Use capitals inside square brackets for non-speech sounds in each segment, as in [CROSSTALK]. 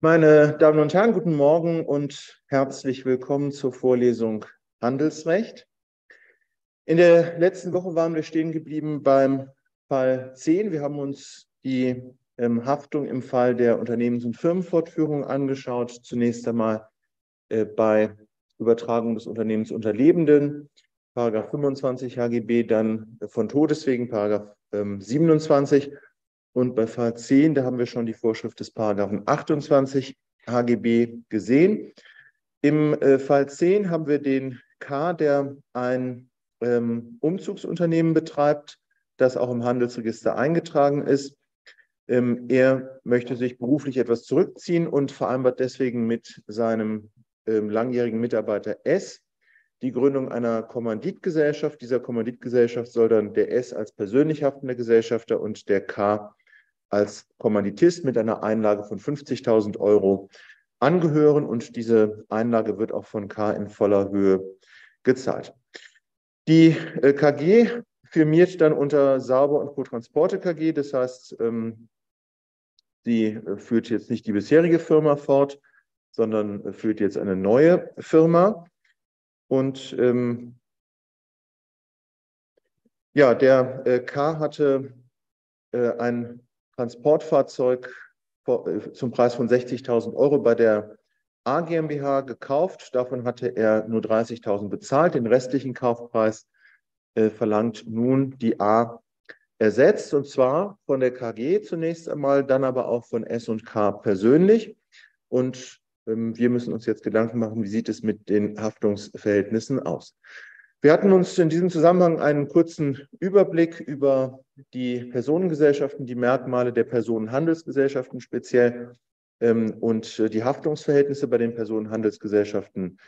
Meine Damen und Herren, guten Morgen und herzlich willkommen zur Vorlesung Handelsrecht. In der letzten Woche waren wir stehen geblieben beim Fall 10. Wir haben uns die ähm, Haftung im Fall der Unternehmens- und Firmenfortführung angeschaut. Zunächst einmal äh, bei Übertragung des Unternehmens unter Lebenden, Paragraph 25 HGB, dann von Todeswegen, Paragraph ähm, 27 und bei Fall 10, da haben wir schon die Vorschrift des Paragraphen 28 HGB gesehen. Im äh, Fall 10 haben wir den K, der ein ähm, Umzugsunternehmen betreibt, das auch im Handelsregister eingetragen ist. Ähm, er möchte sich beruflich etwas zurückziehen und vereinbart deswegen mit seinem ähm, langjährigen Mitarbeiter S die Gründung einer Kommanditgesellschaft. Dieser Kommanditgesellschaft soll dann der S als persönlich haftender Gesellschafter und der K als Kommanditist mit einer Einlage von 50.000 Euro angehören und diese Einlage wird auch von K in voller Höhe gezahlt. Die äh, KG firmiert dann unter Sauber und Co-Transporte KG, das heißt, ähm, sie äh, führt jetzt nicht die bisherige Firma fort, sondern äh, führt jetzt eine neue Firma. Und ähm, ja, der äh, K hatte äh, ein Transportfahrzeug äh, zum Preis von 60.000 Euro bei der A GmbH gekauft. Davon hatte er nur 30.000 bezahlt. Den restlichen Kaufpreis äh, verlangt nun die A ersetzt und zwar von der KG zunächst einmal, dann aber auch von S und K persönlich. Und wir müssen uns jetzt Gedanken machen, wie sieht es mit den Haftungsverhältnissen aus. Wir hatten uns in diesem Zusammenhang einen kurzen Überblick über die Personengesellschaften, die Merkmale der Personenhandelsgesellschaften speziell ähm, und äh, die Haftungsverhältnisse bei den Personenhandelsgesellschaften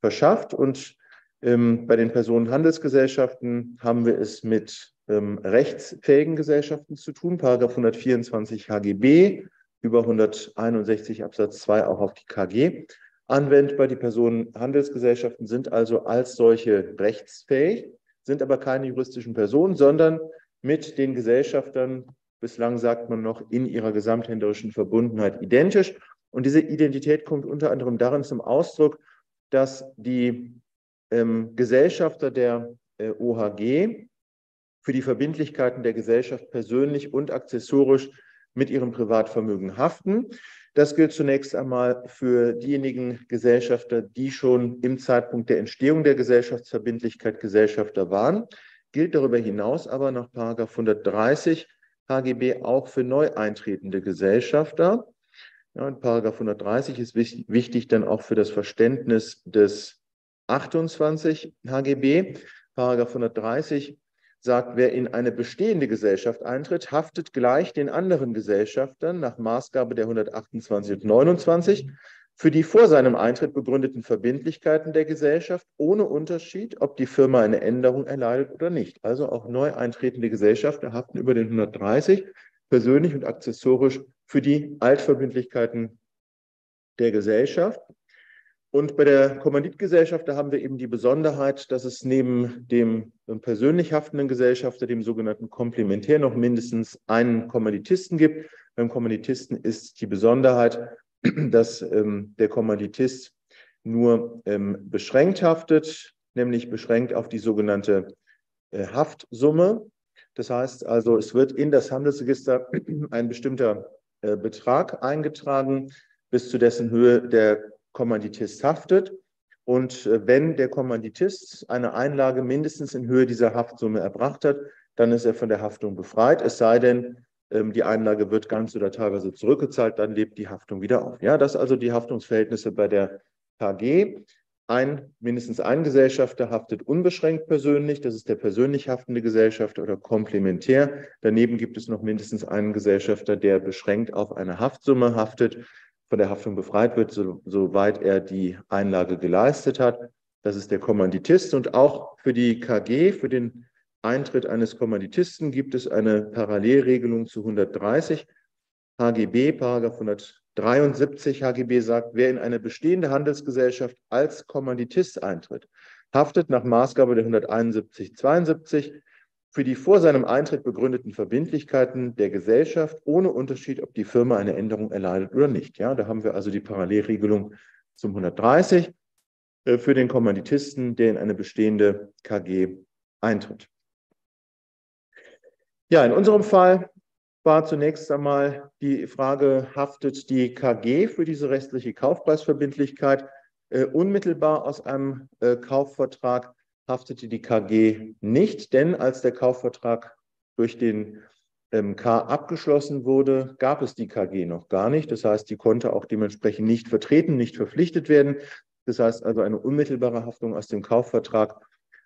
verschafft. Und ähm, bei den Personenhandelsgesellschaften haben wir es mit ähm, rechtsfähigen Gesellschaften zu tun, Paragraph 124 HGB über 161 Absatz 2 auch auf die KG anwendbar. Die Personenhandelsgesellschaften sind also als solche rechtsfähig, sind aber keine juristischen Personen, sondern mit den Gesellschaftern, bislang sagt man noch, in ihrer gesamthänderischen Verbundenheit identisch. Und diese Identität kommt unter anderem darin zum Ausdruck, dass die ähm, Gesellschafter der äh, OHG für die Verbindlichkeiten der Gesellschaft persönlich und accessorisch mit ihrem Privatvermögen haften. Das gilt zunächst einmal für diejenigen Gesellschafter, die schon im Zeitpunkt der Entstehung der Gesellschaftsverbindlichkeit Gesellschafter waren, gilt darüber hinaus aber nach 130 HGB auch für neu eintretende Gesellschafter. Ja, und 130 ist wichtig dann auch für das Verständnis des 28 HGB. Paragraph 130 sagt, wer in eine bestehende Gesellschaft eintritt, haftet gleich den anderen Gesellschaftern nach Maßgabe der 128 und 29 für die vor seinem Eintritt begründeten Verbindlichkeiten der Gesellschaft ohne Unterschied, ob die Firma eine Änderung erleidet oder nicht. Also auch neu eintretende Gesellschafter haften über den 130 persönlich und accessorisch für die Altverbindlichkeiten der Gesellschaft. Und bei der Kommanditgesellschaft, da haben wir eben die Besonderheit, dass es neben dem persönlich haftenden Gesellschafter, dem sogenannten Komplementär, noch mindestens einen Kommanditisten gibt. Beim Kommanditisten ist die Besonderheit, [CLEARS THROAT] dass ähm, der Kommanditist nur ähm, beschränkt haftet, nämlich beschränkt auf die sogenannte äh, Haftsumme. Das heißt also, es wird in das Handelsregister [CLEARS THROAT] ein bestimmter äh, Betrag eingetragen, bis zu dessen Höhe der Kommanditist haftet. Und äh, wenn der Kommanditist eine Einlage mindestens in Höhe dieser Haftsumme erbracht hat, dann ist er von der Haftung befreit. Es sei denn, ähm, die Einlage wird ganz oder teilweise zurückgezahlt, dann lebt die Haftung wieder auf. Ja, das also die Haftungsverhältnisse bei der KG. Ein, mindestens ein Gesellschafter haftet unbeschränkt persönlich, das ist der persönlich haftende Gesellschafter oder komplementär. Daneben gibt es noch mindestens einen Gesellschafter, der beschränkt auf eine Haftsumme haftet von der Haftung befreit wird, so, soweit er die Einlage geleistet hat. Das ist der Kommanditist. Und auch für die KG, für den Eintritt eines Kommanditisten, gibt es eine Parallelregelung zu 130 HGB, Paragraph 173 HGB sagt, wer in eine bestehende Handelsgesellschaft als Kommanditist eintritt, haftet nach Maßgabe der 171 72 für die vor seinem Eintritt begründeten Verbindlichkeiten der Gesellschaft ohne Unterschied, ob die Firma eine Änderung erleidet oder nicht. Ja, da haben wir also die Parallelregelung zum 130 äh, für den Kommanditisten, der in eine bestehende KG eintritt. Ja, in unserem Fall war zunächst einmal die Frage, haftet die KG für diese restliche Kaufpreisverbindlichkeit äh, unmittelbar aus einem äh, Kaufvertrag, haftete die KG nicht, denn als der Kaufvertrag durch den ähm, K abgeschlossen wurde, gab es die KG noch gar nicht. Das heißt, die konnte auch dementsprechend nicht vertreten, nicht verpflichtet werden. Das heißt also, eine unmittelbare Haftung aus dem Kaufvertrag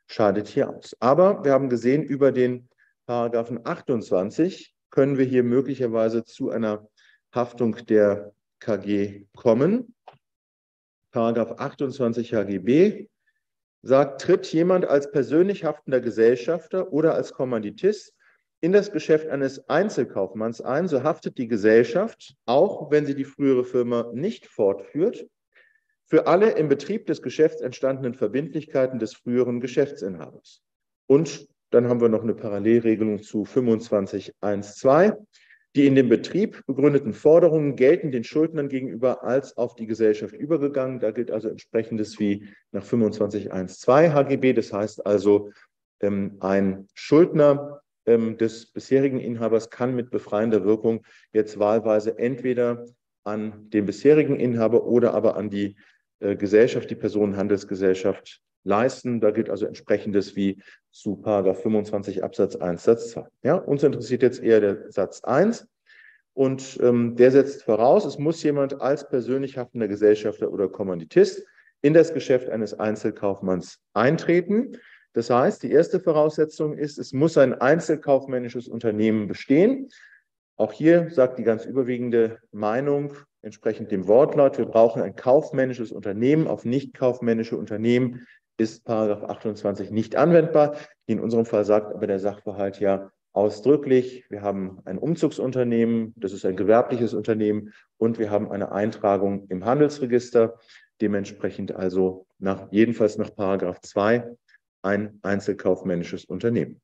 scheidet hier aus. Aber wir haben gesehen, über den Paragraphen 28 können wir hier möglicherweise zu einer Haftung der KG kommen. Paragraph 28 HGB sagt, tritt jemand als persönlich haftender Gesellschafter oder als Kommanditist in das Geschäft eines Einzelkaufmanns ein, so haftet die Gesellschaft, auch wenn sie die frühere Firma nicht fortführt, für alle im Betrieb des Geschäfts entstandenen Verbindlichkeiten des früheren Geschäftsinhabers. Und dann haben wir noch eine Parallelregelung zu 25.1.2. Die in dem Betrieb begründeten Forderungen gelten den Schuldnern gegenüber als auf die Gesellschaft übergegangen. Da gilt also entsprechendes wie nach 25.1.2 HGB. Das heißt also, ähm, ein Schuldner ähm, des bisherigen Inhabers kann mit befreiender Wirkung jetzt wahlweise entweder an den bisherigen Inhaber oder aber an die äh, Gesellschaft, die Personenhandelsgesellschaft leisten. Da gilt also entsprechendes wie zu Paragraph 25 Absatz 1 Satz 2. Ja, uns interessiert jetzt eher der Satz 1 und ähm, der setzt voraus, es muss jemand als persönlich haftender Gesellschafter oder Kommanditist in das Geschäft eines Einzelkaufmanns eintreten. Das heißt, die erste Voraussetzung ist, es muss ein einzelkaufmännisches Unternehmen bestehen. Auch hier sagt die ganz überwiegende Meinung entsprechend dem Wortlaut, wir brauchen ein kaufmännisches Unternehmen auf nicht kaufmännische Unternehmen ist Paragraph 28 nicht anwendbar. In unserem Fall sagt aber der Sachverhalt ja ausdrücklich, wir haben ein Umzugsunternehmen, das ist ein gewerbliches Unternehmen und wir haben eine Eintragung im Handelsregister, dementsprechend also nach, jedenfalls nach Paragraph 2 ein einzelkaufmännisches Unternehmen.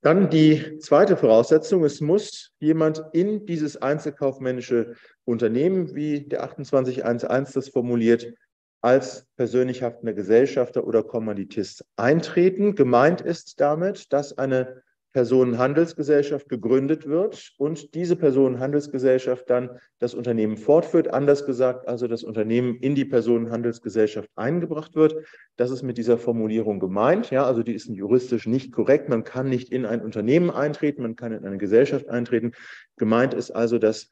Dann die zweite Voraussetzung, es muss jemand in dieses einzelkaufmännische Unternehmen, wie der 28.1.1 das formuliert, als persönlich haftender Gesellschafter oder Kommanditist eintreten. Gemeint ist damit, dass eine Personenhandelsgesellschaft gegründet wird und diese Personenhandelsgesellschaft dann das Unternehmen fortführt. Anders gesagt, also das Unternehmen in die Personenhandelsgesellschaft eingebracht wird. Das ist mit dieser Formulierung gemeint. Ja, also die ist juristisch nicht korrekt. Man kann nicht in ein Unternehmen eintreten, man kann in eine Gesellschaft eintreten. Gemeint ist also, dass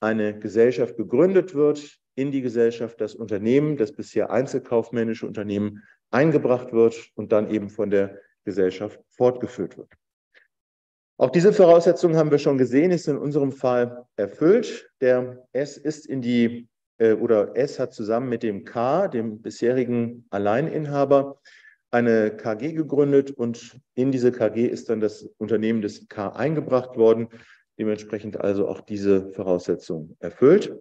eine Gesellschaft gegründet wird, in die Gesellschaft das Unternehmen, das bisher einzelkaufmännische Unternehmen eingebracht wird und dann eben von der Gesellschaft fortgeführt wird. Auch diese Voraussetzungen haben wir schon gesehen, ist in unserem Fall erfüllt. Der S ist in die äh, oder S hat zusammen mit dem K, dem bisherigen Alleininhaber, eine KG gegründet und in diese KG ist dann das Unternehmen des K eingebracht worden, dementsprechend also auch diese Voraussetzung erfüllt.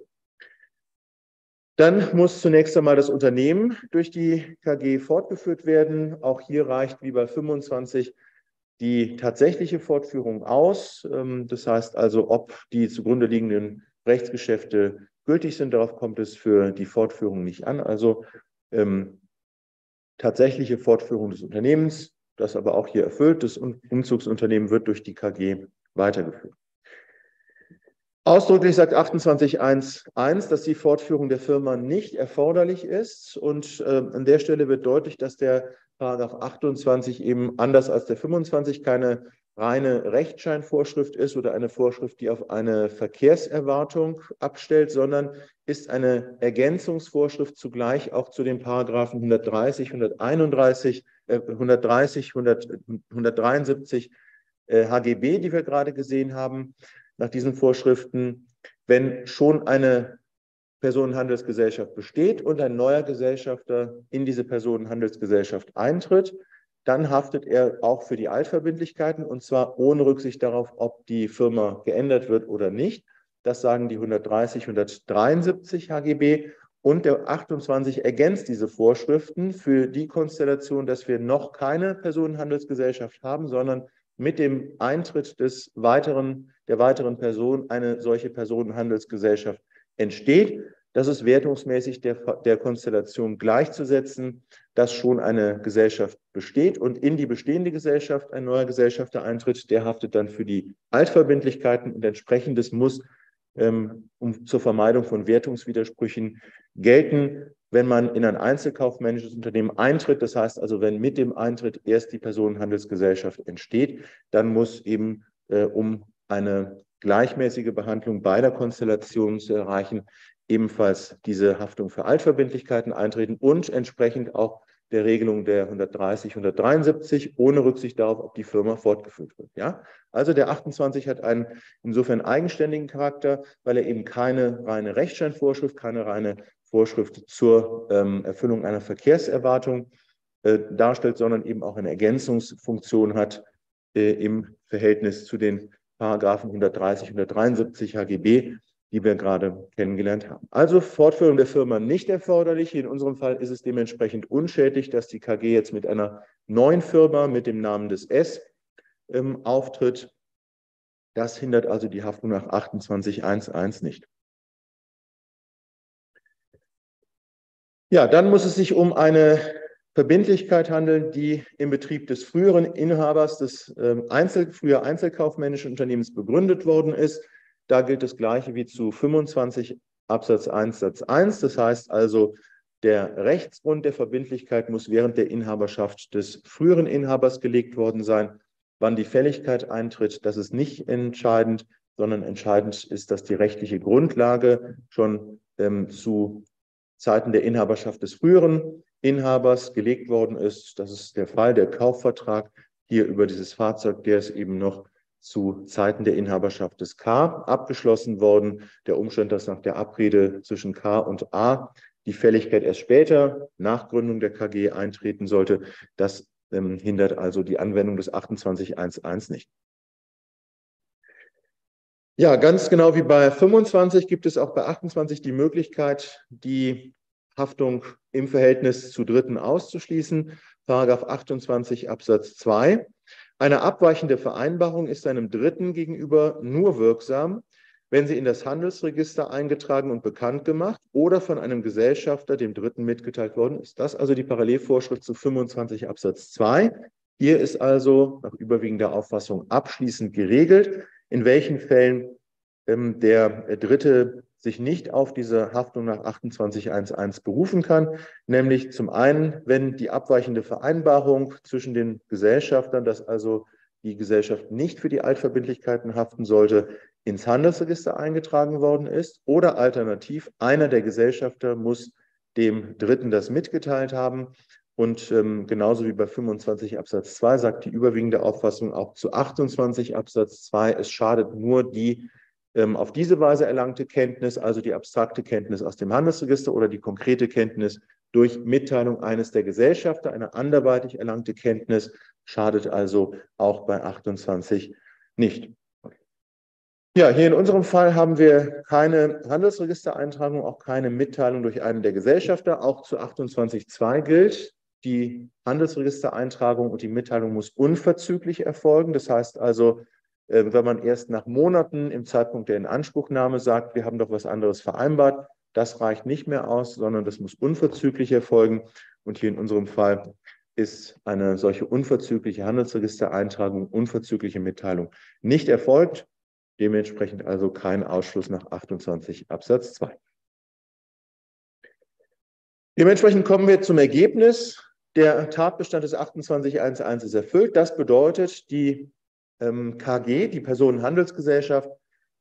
Dann muss zunächst einmal das Unternehmen durch die KG fortgeführt werden. Auch hier reicht wie bei 25 die tatsächliche Fortführung aus. Ähm, das heißt also, ob die zugrunde liegenden Rechtsgeschäfte gültig sind, darauf kommt es für die Fortführung nicht an. Also ähm, tatsächliche Fortführung des Unternehmens, das aber auch hier erfüllt. Das Umzugsunternehmen wird durch die KG weitergeführt. Ausdrücklich sagt 28.1.1, dass die Fortführung der Firma nicht erforderlich ist. Und äh, an der Stelle wird deutlich, dass der Paragraph 28 eben anders als der 25 keine reine Rechtscheinvorschrift ist oder eine Vorschrift, die auf eine Verkehrserwartung abstellt, sondern ist eine Ergänzungsvorschrift zugleich auch zu den Paragraphen 130, 131, äh, 130, 100, 173 äh, HGB, die wir gerade gesehen haben nach diesen Vorschriften, wenn schon eine Personenhandelsgesellschaft besteht und ein neuer Gesellschafter in diese Personenhandelsgesellschaft eintritt, dann haftet er auch für die Altverbindlichkeiten und zwar ohne Rücksicht darauf, ob die Firma geändert wird oder nicht. Das sagen die 130, 173 HGB Und der 28 ergänzt diese Vorschriften für die Konstellation, dass wir noch keine Personenhandelsgesellschaft haben, sondern mit dem Eintritt des weiteren, der weiteren Person eine solche Personenhandelsgesellschaft entsteht. Das ist wertungsmäßig der, der Konstellation gleichzusetzen, dass schon eine Gesellschaft besteht und in die bestehende Gesellschaft ein neuer Gesellschafter eintritt. Der haftet dann für die Altverbindlichkeiten und entsprechendes muss ähm, um zur Vermeidung von Wertungswidersprüchen gelten, wenn man in ein einzelkaufmännisches Unternehmen eintritt. Das heißt also, wenn mit dem Eintritt erst die Personenhandelsgesellschaft entsteht, dann muss eben, äh, um eine gleichmäßige Behandlung beider Konstellationen zu erreichen, ebenfalls diese Haftung für Altverbindlichkeiten eintreten und entsprechend auch der Regelung der 130, 173, ohne Rücksicht darauf, ob die Firma fortgeführt wird. Ja? Also der 28 hat einen insofern eigenständigen Charakter, weil er eben keine reine Rechtsscheinvorschrift, keine reine Vorschrift zur ähm, Erfüllung einer Verkehrserwartung äh, darstellt, sondern eben auch eine Ergänzungsfunktion hat äh, im Verhältnis zu den Paragraphen 130, 173 HGB, die wir gerade kennengelernt haben. Also Fortführung der Firma nicht erforderlich. In unserem Fall ist es dementsprechend unschädlich, dass die KG jetzt mit einer neuen Firma mit dem Namen des S ähm, auftritt. Das hindert also die Haftung nach 28.1.1 nicht. Ja, dann muss es sich um eine Verbindlichkeit handeln, die im Betrieb des früheren Inhabers des ähm, Einzel, früher einzelkaufmännischen Unternehmens begründet worden ist. Da gilt das Gleiche wie zu 25 Absatz 1 Satz 1. Das heißt also, der Rechtsgrund der Verbindlichkeit muss während der Inhaberschaft des früheren Inhabers gelegt worden sein. Wann die Fälligkeit eintritt, das ist nicht entscheidend, sondern entscheidend ist, dass die rechtliche Grundlage schon ähm, zu Zeiten der Inhaberschaft des früheren Inhabers gelegt worden ist. Das ist der Fall, der Kaufvertrag hier über dieses Fahrzeug, der ist eben noch zu Zeiten der Inhaberschaft des K abgeschlossen worden. Der Umstand, dass nach der Abrede zwischen K und A die Fälligkeit erst später nach Gründung der KG eintreten sollte, das ähm, hindert also die Anwendung des 28.1.1 nicht. Ja, ganz genau wie bei 25 gibt es auch bei 28 die Möglichkeit, die Haftung im Verhältnis zu Dritten auszuschließen. Paragraph 28 Absatz 2. Eine abweichende Vereinbarung ist einem Dritten gegenüber nur wirksam, wenn sie in das Handelsregister eingetragen und bekannt gemacht oder von einem Gesellschafter dem Dritten mitgeteilt worden ist. Das also die Parallelvorschrift zu 25 Absatz 2. Hier ist also nach überwiegender Auffassung abschließend geregelt, in welchen Fällen ähm, der Dritte sich nicht auf diese Haftung nach 28.1.1 berufen kann, nämlich zum einen, wenn die abweichende Vereinbarung zwischen den Gesellschaftern, dass also die Gesellschaft nicht für die Altverbindlichkeiten haften sollte, ins Handelsregister eingetragen worden ist oder alternativ einer der Gesellschafter muss dem Dritten das mitgeteilt haben. Und ähm, genauso wie bei 25 Absatz 2 sagt die überwiegende Auffassung auch zu 28 Absatz 2, es schadet nur die auf diese Weise erlangte Kenntnis, also die abstrakte Kenntnis aus dem Handelsregister oder die konkrete Kenntnis durch Mitteilung eines der Gesellschafter, eine anderweitig erlangte Kenntnis, schadet also auch bei 28 nicht. Ja, hier in unserem Fall haben wir keine Handelsregistereintragung, auch keine Mitteilung durch einen der Gesellschafter. Auch zu 28.2 gilt, die Handelsregistereintragung und die Mitteilung muss unverzüglich erfolgen. Das heißt also, wenn man erst nach Monaten im Zeitpunkt der Inanspruchnahme sagt, wir haben doch was anderes vereinbart, das reicht nicht mehr aus, sondern das muss unverzüglich erfolgen. Und hier in unserem Fall ist eine solche unverzügliche Handelsregistereintragung, unverzügliche Mitteilung nicht erfolgt. Dementsprechend also kein Ausschluss nach 28 Absatz 2. Dementsprechend kommen wir zum Ergebnis. Der Tatbestand des 28.1.1 ist erfüllt. Das bedeutet, die ähm, KG, die Personenhandelsgesellschaft,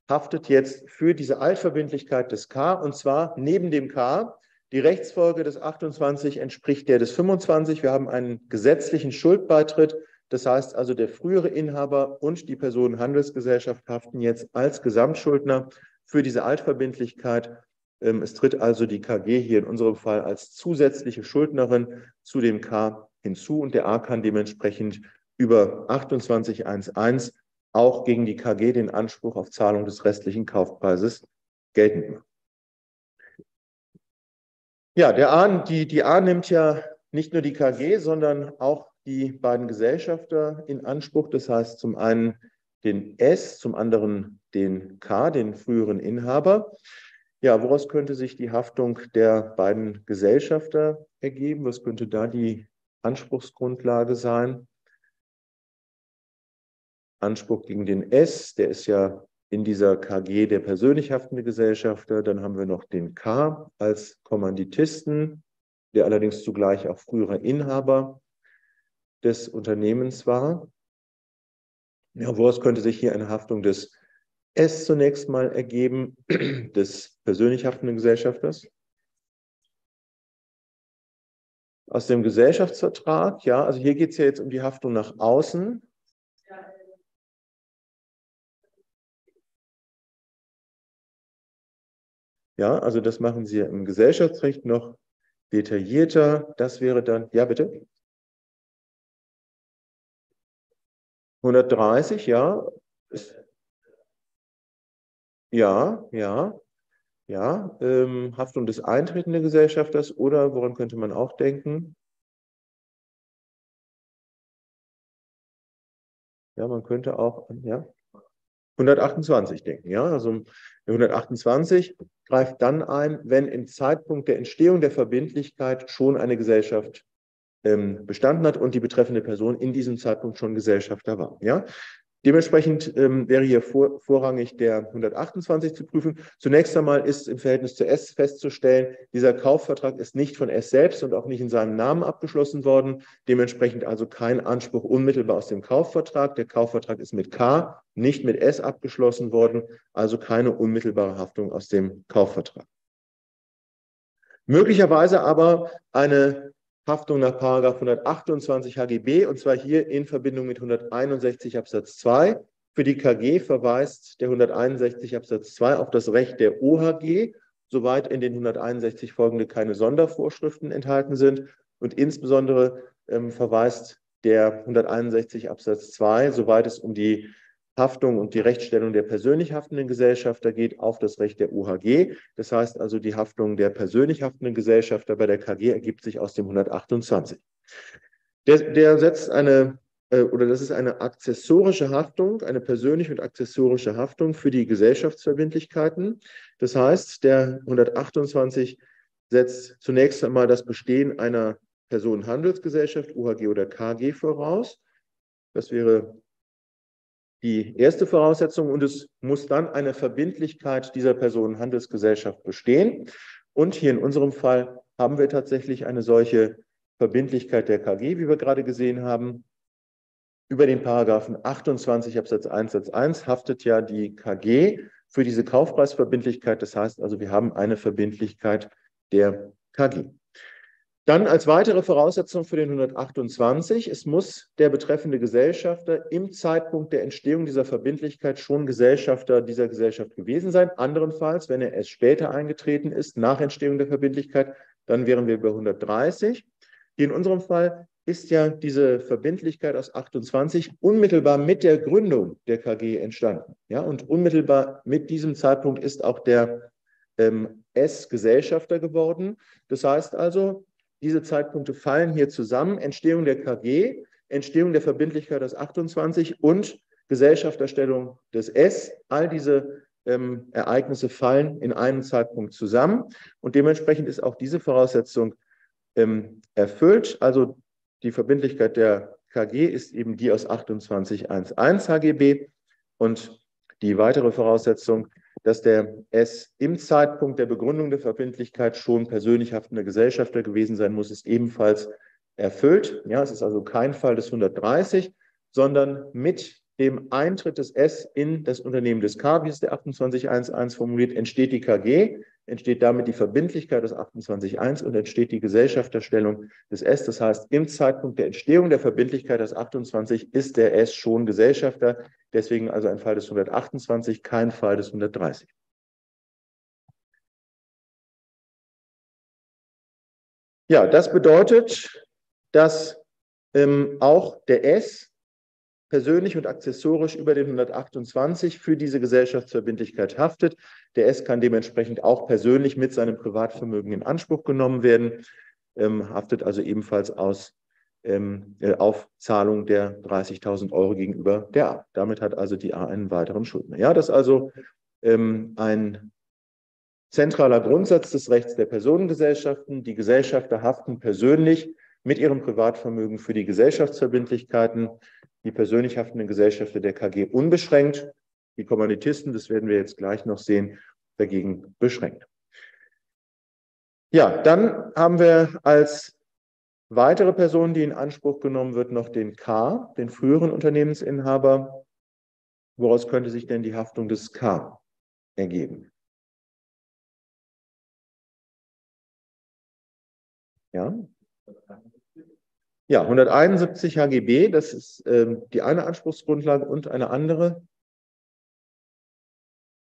haftet jetzt für diese Altverbindlichkeit des K und zwar neben dem K. Die Rechtsfolge des 28 entspricht der des 25. Wir haben einen gesetzlichen Schuldbeitritt. Das heißt also, der frühere Inhaber und die Personenhandelsgesellschaft haften jetzt als Gesamtschuldner für diese Altverbindlichkeit. Ähm, es tritt also die KG hier in unserem Fall als zusätzliche Schuldnerin zu dem K hinzu und der A kann dementsprechend über 28.1.1 auch gegen die KG den Anspruch auf Zahlung des restlichen Kaufpreises geltend machen. Ja, der A, die, die A nimmt ja nicht nur die KG, sondern auch die beiden Gesellschafter in Anspruch. Das heißt zum einen den S, zum anderen den K, den früheren Inhaber. Ja, woraus könnte sich die Haftung der beiden Gesellschafter ergeben? Was könnte da die Anspruchsgrundlage sein? Anspruch gegen den S, der ist ja in dieser KG der persönlich haftende Gesellschafter. Dann haben wir noch den K als Kommanditisten, der allerdings zugleich auch früherer Inhaber des Unternehmens war. Ja, woraus könnte sich hier eine Haftung des S zunächst mal ergeben, [CLEARS THROAT] des persönlich haftenden Gesellschafters? Aus dem Gesellschaftsvertrag, ja, also hier geht es ja jetzt um die Haftung nach außen. Ja, also das machen Sie im Gesellschaftsrecht noch detaillierter. Das wäre dann, ja bitte? 130, ja. Ja, ja, ja. Ähm, Haftung des eintretenden Gesellschafters oder woran könnte man auch denken? Ja, man könnte auch, ja. 128 denken. Ja? Also 128 greift dann ein, wenn im Zeitpunkt der Entstehung der Verbindlichkeit schon eine Gesellschaft ähm, bestanden hat und die betreffende Person in diesem Zeitpunkt schon Gesellschafter war. Ja? Dementsprechend ähm, wäre hier vor, vorrangig der 128 zu prüfen. Zunächst einmal ist im Verhältnis zu S festzustellen, dieser Kaufvertrag ist nicht von S selbst und auch nicht in seinem Namen abgeschlossen worden. Dementsprechend also kein Anspruch unmittelbar aus dem Kaufvertrag. Der Kaufvertrag ist mit K, nicht mit S abgeschlossen worden, also keine unmittelbare Haftung aus dem Kaufvertrag. Möglicherweise aber eine Haftung nach 128 HGB und zwar hier in Verbindung mit 161 Absatz 2. Für die KG verweist der 161 Absatz 2 auf das Recht der OHG, soweit in den 161 folgende keine Sondervorschriften enthalten sind. Und insbesondere ähm, verweist der 161 Absatz 2, soweit es um die Haftung und die Rechtsstellung der persönlich haftenden Gesellschafter geht auf das Recht der UHG. Das heißt also, die Haftung der persönlich haftenden Gesellschafter bei der KG ergibt sich aus dem 128. Der, der setzt eine, äh, oder das ist eine akzessorische Haftung, eine persönliche und akzessorische Haftung für die Gesellschaftsverbindlichkeiten. Das heißt, der 128 setzt zunächst einmal das Bestehen einer Personenhandelsgesellschaft, UHG oder KG voraus. Das wäre die erste Voraussetzung und es muss dann eine Verbindlichkeit dieser Personenhandelsgesellschaft bestehen. Und hier in unserem Fall haben wir tatsächlich eine solche Verbindlichkeit der KG, wie wir gerade gesehen haben. Über den Paragraphen 28 Absatz 1 Satz 1 haftet ja die KG für diese Kaufpreisverbindlichkeit. Das heißt also, wir haben eine Verbindlichkeit der KG. Dann als weitere Voraussetzung für den 128, es muss der betreffende Gesellschafter im Zeitpunkt der Entstehung dieser Verbindlichkeit schon Gesellschafter dieser Gesellschaft gewesen sein. Anderenfalls, wenn er erst später eingetreten ist, nach Entstehung der Verbindlichkeit, dann wären wir bei 130. In unserem Fall ist ja diese Verbindlichkeit aus 28 unmittelbar mit der Gründung der KG entstanden. Ja, und unmittelbar mit diesem Zeitpunkt ist auch der ähm, S Gesellschafter geworden. Das heißt also, diese Zeitpunkte fallen hier zusammen. Entstehung der KG, Entstehung der Verbindlichkeit des 28 und Gesellschafterstellung des S. All diese ähm, Ereignisse fallen in einem Zeitpunkt zusammen. Und dementsprechend ist auch diese Voraussetzung ähm, erfüllt. Also die Verbindlichkeit der KG ist eben die aus 28.1.1 HGB. Und die weitere Voraussetzung dass der S im Zeitpunkt der Begründung der Verbindlichkeit schon persönlich haftender Gesellschafter gewesen sein muss, ist ebenfalls erfüllt. Ja, es ist also kein Fall des 130, sondern mit dem Eintritt des S in das Unternehmen des K, wie es der 28.1.1 formuliert, entsteht die KG, entsteht damit die Verbindlichkeit des 28.1 und entsteht die Gesellschafterstellung des S. Das heißt, im Zeitpunkt der Entstehung der Verbindlichkeit des 28 ist der S schon Gesellschafter. Deswegen also ein Fall des 128, kein Fall des 130. Ja, das bedeutet, dass ähm, auch der S persönlich und accessorisch über den 128 für diese Gesellschaftsverbindlichkeit haftet. Der S kann dementsprechend auch persönlich mit seinem Privatvermögen in Anspruch genommen werden, ähm, haftet also ebenfalls aus ähm, äh, auf Zahlung der 30.000 Euro gegenüber der A. Damit hat also die A einen weiteren Schuldner. Ja, das ist also ähm, ein zentraler Grundsatz des Rechts der Personengesellschaften. Die Gesellschafter haften persönlich mit ihrem Privatvermögen für die Gesellschaftsverbindlichkeiten die persönlich haftenden Gesellschaften der KG unbeschränkt, die Kommanditisten, das werden wir jetzt gleich noch sehen, dagegen beschränkt. Ja, dann haben wir als weitere Person, die in Anspruch genommen wird, noch den K, den früheren Unternehmensinhaber. Woraus könnte sich denn die Haftung des K ergeben? Ja? Ja, 171 HGB, das ist ähm, die eine Anspruchsgrundlage und eine andere.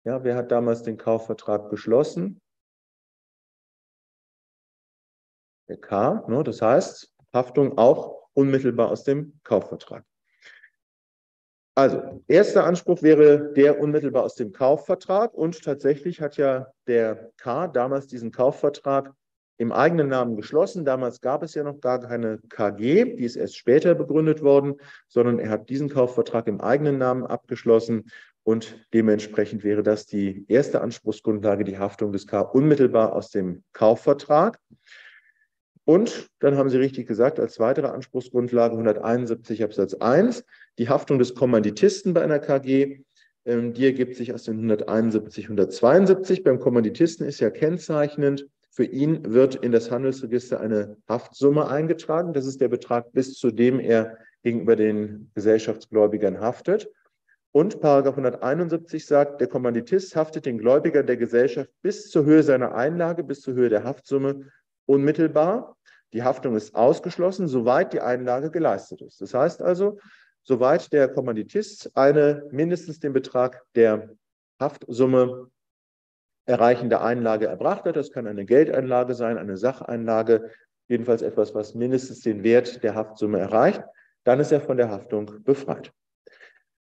Ja, wer hat damals den Kaufvertrag geschlossen? Der K, ne, das heißt Haftung auch unmittelbar aus dem Kaufvertrag. Also, erster Anspruch wäre der unmittelbar aus dem Kaufvertrag und tatsächlich hat ja der K damals diesen Kaufvertrag im eigenen Namen geschlossen. Damals gab es ja noch gar keine KG, die ist erst später begründet worden, sondern er hat diesen Kaufvertrag im eigenen Namen abgeschlossen und dementsprechend wäre das die erste Anspruchsgrundlage, die Haftung des K unmittelbar aus dem Kaufvertrag. Und dann haben Sie richtig gesagt, als weitere Anspruchsgrundlage 171 Absatz 1, die Haftung des Kommanditisten bei einer KG. Ähm, die ergibt sich aus den 171, 172. Beim Kommanditisten ist ja kennzeichnend, für ihn wird in das Handelsregister eine Haftsumme eingetragen. Das ist der Betrag, bis zu dem er gegenüber den Gesellschaftsgläubigern haftet. Und Paragraph 171 sagt, der Kommanditist haftet den Gläubigern der Gesellschaft bis zur Höhe seiner Einlage, bis zur Höhe der Haftsumme unmittelbar. Die Haftung ist ausgeschlossen, soweit die Einlage geleistet ist. Das heißt also, soweit der Kommanditist eine mindestens den Betrag der Haftsumme erreichende Einlage erbracht hat. Das kann eine Geldeinlage sein, eine Sacheinlage, jedenfalls etwas, was mindestens den Wert der Haftsumme erreicht. Dann ist er von der Haftung befreit.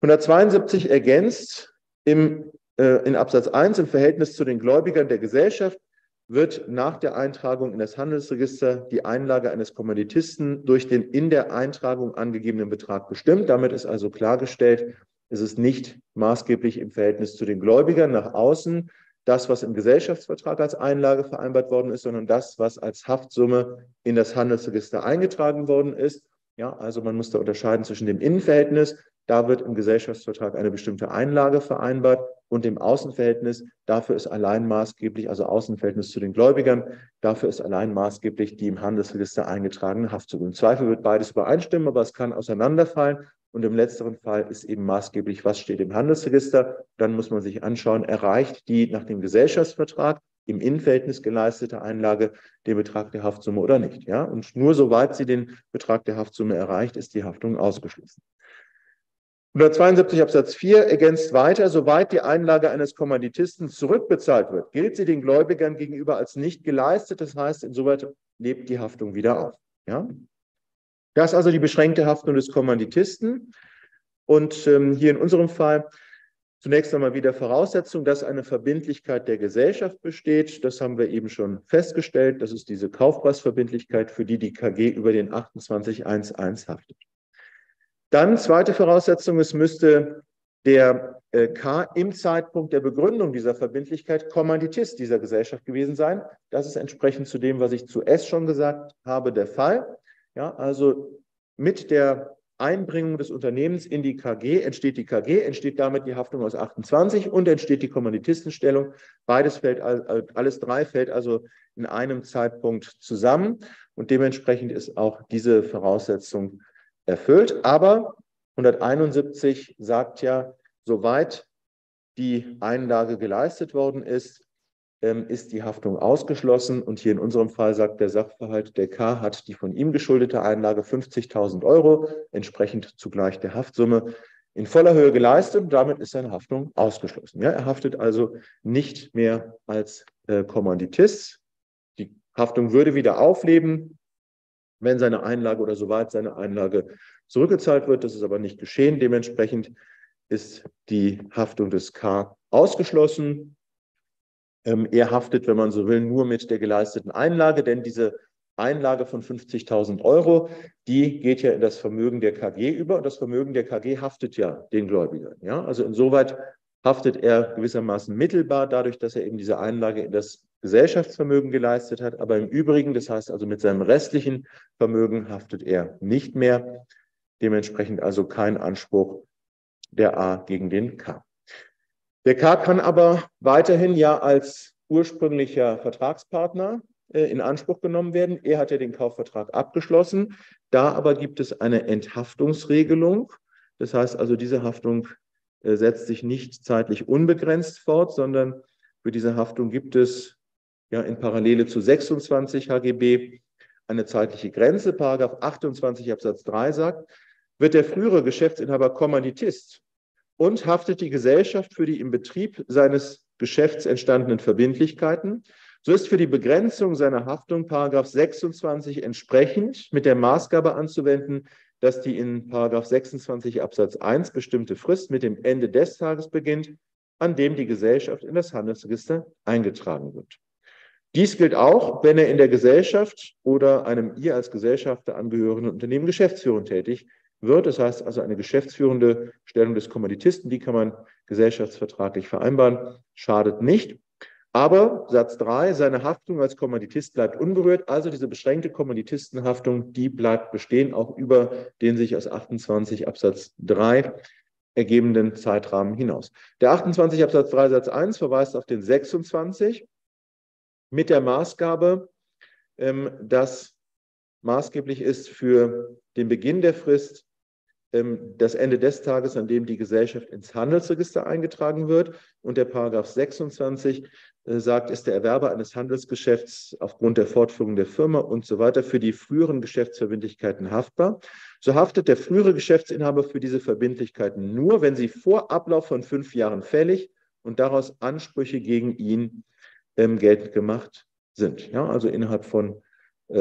172 ergänzt im, äh, in Absatz 1 im Verhältnis zu den Gläubigern der Gesellschaft wird nach der Eintragung in das Handelsregister die Einlage eines Kommanditisten durch den in der Eintragung angegebenen Betrag bestimmt. Damit ist also klargestellt, es ist nicht maßgeblich im Verhältnis zu den Gläubigern nach außen, das, was im Gesellschaftsvertrag als Einlage vereinbart worden ist, sondern das, was als Haftsumme in das Handelsregister eingetragen worden ist. Ja, also man muss da unterscheiden zwischen dem Innenverhältnis, da wird im Gesellschaftsvertrag eine bestimmte Einlage vereinbart und dem Außenverhältnis, dafür ist allein maßgeblich, also Außenverhältnis zu den Gläubigern, dafür ist allein maßgeblich die im Handelsregister eingetragene Haftsumme. Im Zweifel wird beides übereinstimmen, aber es kann auseinanderfallen und im letzteren Fall ist eben maßgeblich, was steht im Handelsregister. Dann muss man sich anschauen, erreicht die nach dem Gesellschaftsvertrag im Innenverhältnis geleistete Einlage den Betrag der Haftsumme oder nicht. Ja? Und nur soweit sie den Betrag der Haftsumme erreicht, ist die Haftung ausgeschlossen. 172 Absatz 4 ergänzt weiter, soweit die Einlage eines Kommanditisten zurückbezahlt wird, gilt sie den Gläubigern gegenüber als nicht geleistet. Das heißt, insoweit lebt die Haftung wieder auf. Ja? Das ist also die beschränkte Haftung des Kommanditisten. Und ähm, hier in unserem Fall zunächst einmal wieder Voraussetzung, dass eine Verbindlichkeit der Gesellschaft besteht. Das haben wir eben schon festgestellt. Das ist diese Kaufpreisverbindlichkeit, für die die KG über den 2811 haftet. Dann zweite Voraussetzung, es müsste der äh, K im Zeitpunkt der Begründung dieser Verbindlichkeit Kommanditist dieser Gesellschaft gewesen sein. Das ist entsprechend zu dem, was ich zu S schon gesagt habe, der Fall. Ja, also mit der Einbringung des Unternehmens in die KG entsteht die KG, entsteht damit die Haftung aus 28 und entsteht die Kommanditistenstellung. Beides fällt, alles drei fällt also in einem Zeitpunkt zusammen und dementsprechend ist auch diese Voraussetzung erfüllt. Aber 171 sagt ja, soweit die Einlage geleistet worden ist, ist die Haftung ausgeschlossen. Und hier in unserem Fall sagt der Sachverhalt, der K hat die von ihm geschuldete Einlage 50.000 Euro, entsprechend zugleich der Haftsumme, in voller Höhe geleistet. Und damit ist seine Haftung ausgeschlossen. Ja, er haftet also nicht mehr als äh, Kommanditist. Die Haftung würde wieder aufleben, wenn seine Einlage oder soweit seine Einlage zurückgezahlt wird. Das ist aber nicht geschehen. Dementsprechend ist die Haftung des K ausgeschlossen. Ähm, er haftet, wenn man so will, nur mit der geleisteten Einlage, denn diese Einlage von 50.000 Euro, die geht ja in das Vermögen der KG über und das Vermögen der KG haftet ja den Gläubigern. Ja? Also insoweit haftet er gewissermaßen mittelbar dadurch, dass er eben diese Einlage in das Gesellschaftsvermögen geleistet hat. Aber im Übrigen, das heißt also mit seinem restlichen Vermögen haftet er nicht mehr. Dementsprechend also kein Anspruch der A gegen den K. Der K kann aber weiterhin ja als ursprünglicher Vertragspartner äh, in Anspruch genommen werden. Er hat ja den Kaufvertrag abgeschlossen. Da aber gibt es eine Enthaftungsregelung. Das heißt also, diese Haftung äh, setzt sich nicht zeitlich unbegrenzt fort, sondern für diese Haftung gibt es ja in Parallele zu 26 HGB eine zeitliche Grenze. Paragraph 28 Absatz 3 sagt, wird der frühere Geschäftsinhaber Kommanditist und haftet die Gesellschaft für die im Betrieb seines Geschäfts entstandenen Verbindlichkeiten, so ist für die Begrenzung seiner Haftung Paragraph 26 entsprechend mit der Maßgabe anzuwenden, dass die in Paragraph 26 Absatz 1 bestimmte Frist mit dem Ende des Tages beginnt, an dem die Gesellschaft in das Handelsregister eingetragen wird. Dies gilt auch, wenn er in der Gesellschaft oder einem ihr als Gesellschafter angehörenden Unternehmen geschäftsführend tätig wird. Das heißt also eine geschäftsführende Stellung des Kommanditisten, die kann man gesellschaftsvertraglich vereinbaren, schadet nicht. Aber Satz 3, seine Haftung als Kommanditist bleibt unberührt. Also diese beschränkte Kommanditistenhaftung, die bleibt bestehen, auch über den sich aus 28 Absatz 3 ergebenden Zeitrahmen hinaus. Der 28 Absatz 3 Satz 1 verweist auf den 26 mit der Maßgabe, ähm, dass maßgeblich ist für den Beginn der Frist das Ende des Tages, an dem die Gesellschaft ins Handelsregister eingetragen wird. Und der Paragraph 26 äh, sagt, ist der Erwerber eines Handelsgeschäfts aufgrund der Fortführung der Firma und so weiter für die früheren Geschäftsverbindlichkeiten haftbar. So haftet der frühere Geschäftsinhaber für diese Verbindlichkeiten nur, wenn sie vor Ablauf von fünf Jahren fällig und daraus Ansprüche gegen ihn ähm, geltend gemacht sind. Ja, also innerhalb von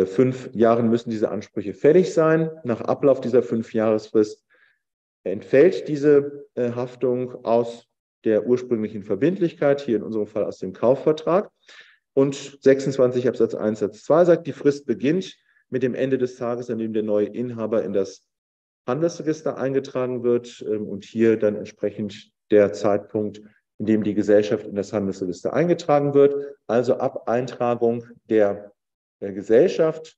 fünf Jahren müssen diese Ansprüche fällig sein. Nach Ablauf dieser fünf Jahresfrist entfällt diese äh, Haftung aus der ursprünglichen Verbindlichkeit, hier in unserem Fall aus dem Kaufvertrag. Und 26 Absatz 1 Satz 2 sagt, die Frist beginnt mit dem Ende des Tages, an dem der neue Inhaber in das Handelsregister eingetragen wird ähm, und hier dann entsprechend der Zeitpunkt, in dem die Gesellschaft in das Handelsregister eingetragen wird. Also ab Eintragung der der Gesellschaft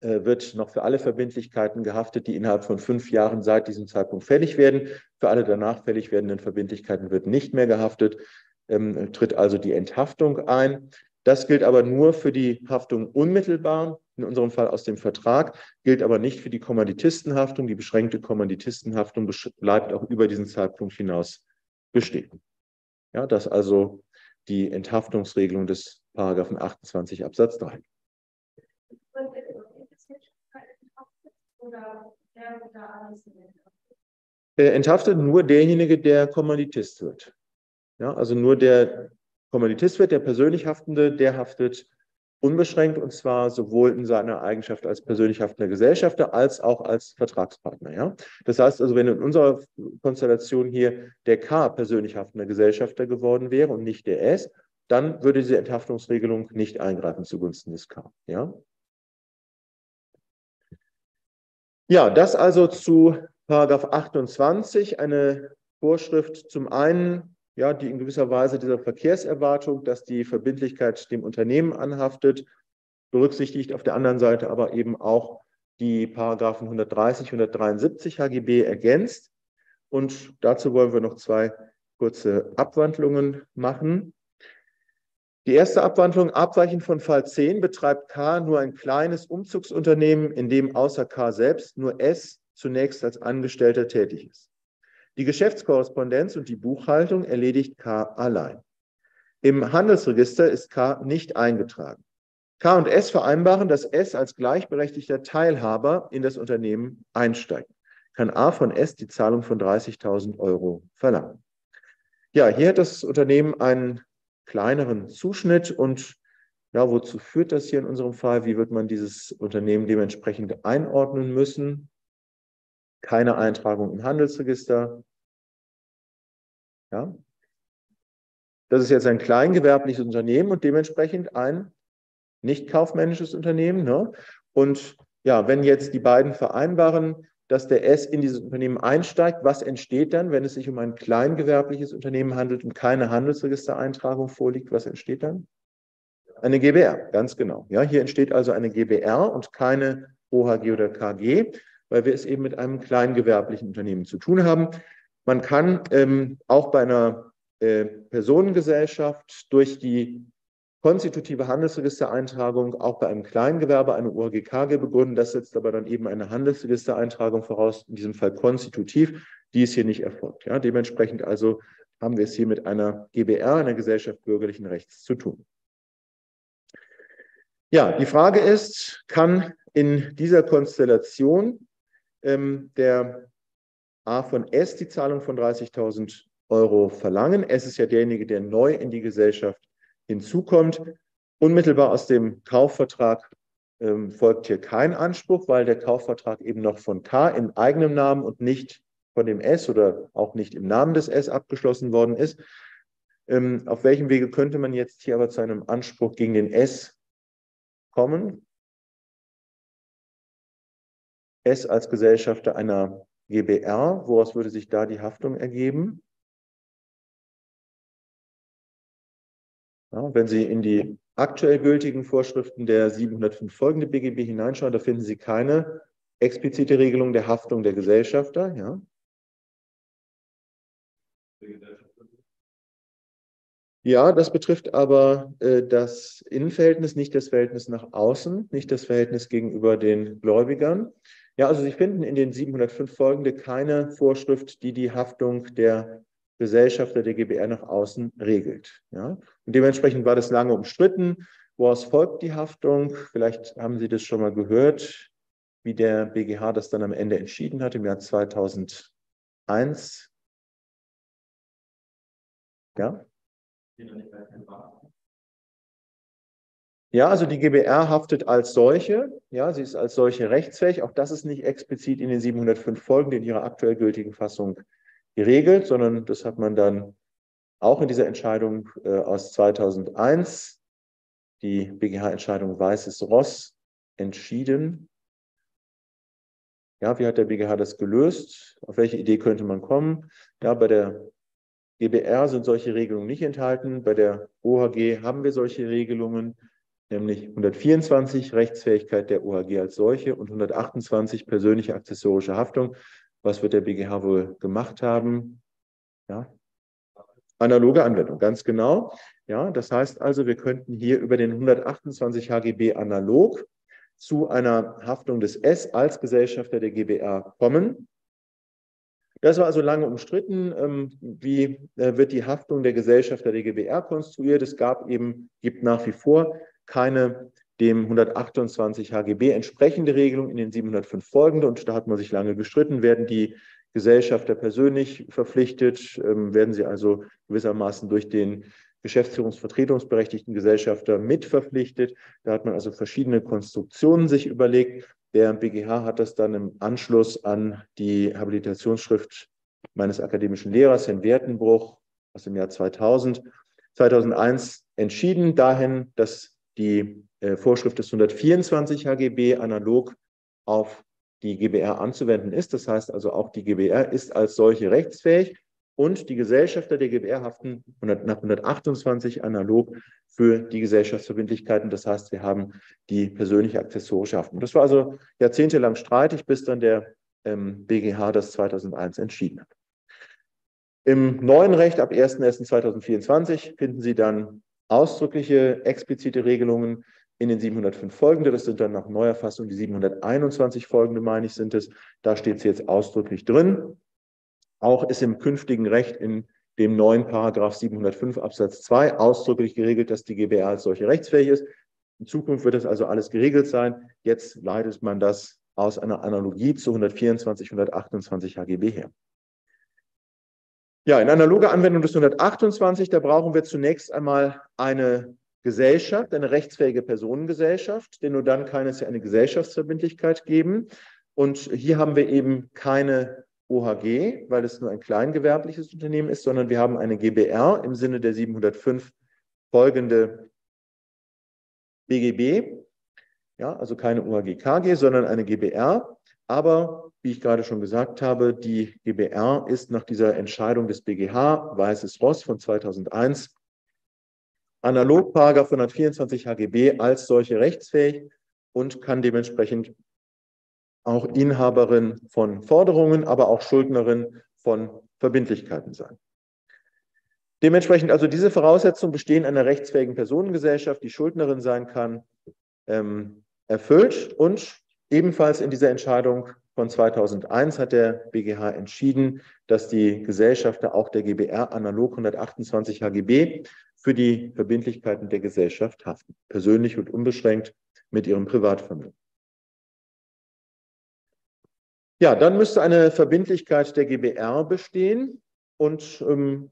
äh, wird noch für alle Verbindlichkeiten gehaftet, die innerhalb von fünf Jahren seit diesem Zeitpunkt fällig werden. Für alle danach fällig werdenden Verbindlichkeiten wird nicht mehr gehaftet, ähm, tritt also die Enthaftung ein. Das gilt aber nur für die Haftung unmittelbar, in unserem Fall aus dem Vertrag, gilt aber nicht für die Kommanditistenhaftung. Die beschränkte Kommanditistenhaftung bleibt auch über diesen Zeitpunkt hinaus bestehen. Ja, das also die Enthaftungsregelung des Paragraphen 28 Absatz 3. Enthaftet nur derjenige, der Kommanditist wird. Ja, also nur der Kommanditist wird, der persönlich Haftende, der haftet unbeschränkt und zwar sowohl in seiner Eigenschaft als persönlich haftender Gesellschafter als auch als Vertragspartner. Ja? Das heißt also, wenn in unserer Konstellation hier der K persönlich haftender Gesellschafter geworden wäre und nicht der S, dann würde diese Enthaftungsregelung nicht eingreifen zugunsten des K. Ja, ja das also zu Paragraph 28, eine Vorschrift zum einen, ja, die in gewisser Weise dieser Verkehrserwartung, dass die Verbindlichkeit dem Unternehmen anhaftet, berücksichtigt, auf der anderen Seite aber eben auch die Paragraphen 130, 173 HGB ergänzt. Und dazu wollen wir noch zwei kurze Abwandlungen machen. Die erste Abwandlung, abweichend von Fall 10, betreibt K nur ein kleines Umzugsunternehmen, in dem außer K selbst nur S zunächst als Angestellter tätig ist. Die Geschäftskorrespondenz und die Buchhaltung erledigt K allein. Im Handelsregister ist K nicht eingetragen. K und S vereinbaren, dass S als gleichberechtigter Teilhaber in das Unternehmen einsteigt. Kann A von S die Zahlung von 30.000 Euro verlangen. Ja, hier hat das Unternehmen einen kleineren Zuschnitt und Ja, wozu führt das hier in unserem Fall? Wie wird man dieses Unternehmen dementsprechend einordnen müssen? Keine Eintragung im Handelsregister. Ja. Das ist jetzt ein kleingewerbliches Unternehmen und dementsprechend ein nicht kaufmännisches Unternehmen. Ne? Und ja, wenn jetzt die beiden vereinbaren, dass der S in dieses Unternehmen einsteigt, was entsteht dann, wenn es sich um ein kleingewerbliches Unternehmen handelt und keine Handelsregistereintragung vorliegt? Was entsteht dann? Eine GBR, ganz genau. Ja, hier entsteht also eine GBR und keine OHG oder KG, weil wir es eben mit einem kleingewerblichen Unternehmen zu tun haben. Man kann ähm, auch bei einer äh, Personengesellschaft durch die konstitutive Handelsregistereintragung auch bei einem Kleingewerbe eine OHG-KG begründen. Das setzt aber dann eben eine Handelsregistereintragung voraus, in diesem Fall konstitutiv, die ist hier nicht erfolgt. Ja, dementsprechend also haben wir es hier mit einer GBR, einer Gesellschaft bürgerlichen Rechts, zu tun. Ja, die Frage ist, kann in dieser Konstellation ähm, der A von S die Zahlung von 30.000 Euro verlangen? S ist ja derjenige, der neu in die Gesellschaft hinzukommt. Unmittelbar aus dem Kaufvertrag ähm, folgt hier kein Anspruch, weil der Kaufvertrag eben noch von K in eigenem Namen und nicht von dem S oder auch nicht im Namen des S abgeschlossen worden ist. Ähm, auf welchem Wege könnte man jetzt hier aber zu einem Anspruch gegen den S kommen. S als Gesellschafter einer GBR, woraus würde sich da die Haftung ergeben? Ja, wenn Sie in die aktuell gültigen Vorschriften der 705 folgende BGB hineinschauen, da finden Sie keine explizite Regelung der Haftung der Gesellschafter. Ja. Ja, das betrifft aber äh, das Innenverhältnis, nicht das Verhältnis nach außen, nicht das Verhältnis gegenüber den Gläubigern. Ja, also Sie finden in den 705 folgende keine Vorschrift, die die Haftung der Gesellschafter der GBR nach außen regelt. Ja? Und dementsprechend war das lange umstritten. Woraus folgt die Haftung? Vielleicht haben Sie das schon mal gehört, wie der BGH das dann am Ende entschieden hat im Jahr 2001. Ja? Ja, also die GBR haftet als solche. Ja, sie ist als solche rechtsfähig. Auch das ist nicht explizit in den 705 Folgen in ihrer aktuell gültigen Fassung geregelt, sondern das hat man dann auch in dieser Entscheidung äh, aus 2001, die BGH-Entscheidung Weißes Ross, entschieden. Ja, wie hat der BGH das gelöst? Auf welche Idee könnte man kommen? Ja, bei der GBR sind solche Regelungen nicht enthalten. Bei der OHG haben wir solche Regelungen, nämlich 124 Rechtsfähigkeit der OHG als solche und 128 persönliche accessorische Haftung. Was wird der BGH wohl gemacht haben? Ja, analoge Anwendung, ganz genau. Ja, das heißt also, wir könnten hier über den 128 HGB analog zu einer Haftung des S als Gesellschafter der GBR kommen. Das war also lange umstritten. Ähm, wie äh, wird die Haftung der Gesellschaft der GBR konstruiert? Es gab eben, gibt nach wie vor keine dem 128 HGB entsprechende Regelung in den 705 folgende. Und da hat man sich lange gestritten. Werden die Gesellschafter persönlich verpflichtet? Ähm, werden sie also gewissermaßen durch den geschäftsführungsvertretungsberechtigten Gesellschafter mitverpflichtet? Da hat man also verschiedene Konstruktionen sich überlegt. Der BGH hat das dann im Anschluss an die Habilitationsschrift meines akademischen Lehrers, Herrn Wertenbruch, aus dem Jahr 2000, 2001 entschieden dahin, dass die äh, Vorschrift des 124 HGB analog auf die GBR anzuwenden ist. Das heißt also, auch die GBR ist als solche rechtsfähig und die Gesellschafter der GBR haften nach 128 analog für die Gesellschaftsverbindlichkeiten. Das heißt, wir haben die persönliche accessorische Haftung. Das war also jahrzehntelang streitig, bis dann der ähm, BGH das 2001 entschieden hat. Im neuen Recht ab 01.01.2024 finden Sie dann ausdrückliche, explizite Regelungen in den 705 folgende. Das sind dann nach neuer Fassung die 721 folgende, meine ich, sind es. Da steht es jetzt ausdrücklich drin. Auch ist im künftigen Recht in dem neuen Paragraph 705 Absatz 2 ausdrücklich geregelt, dass die GBR als solche rechtsfähig ist. In Zukunft wird das also alles geregelt sein. Jetzt leitet man das aus einer Analogie zu 124, 128 HGB her. Ja, in analoger Anwendung des 128, da brauchen wir zunächst einmal eine Gesellschaft, eine rechtsfähige Personengesellschaft, denn nur dann kann es ja eine Gesellschaftsverbindlichkeit geben. Und hier haben wir eben keine OHG, weil es nur ein kleingewerbliches Unternehmen ist, sondern wir haben eine GBR im Sinne der 705 folgende BGB. Ja, also keine OHG-KG, sondern eine GBR. Aber wie ich gerade schon gesagt habe, die GBR ist nach dieser Entscheidung des BGH, Weißes Ross von 2001, analog 124 HGB als solche rechtsfähig und kann dementsprechend auch Inhaberin von Forderungen, aber auch Schuldnerin von Verbindlichkeiten sein. Dementsprechend also diese Voraussetzungen bestehen einer rechtsfähigen Personengesellschaft, die Schuldnerin sein kann, ähm, erfüllt. Und ebenfalls in dieser Entscheidung von 2001 hat der BGH entschieden, dass die Gesellschafter auch der GBR analog 128 HGB für die Verbindlichkeiten der Gesellschaft haften, persönlich und unbeschränkt mit ihrem Privatvermögen. Ja, dann müsste eine Verbindlichkeit der GBR bestehen und ähm,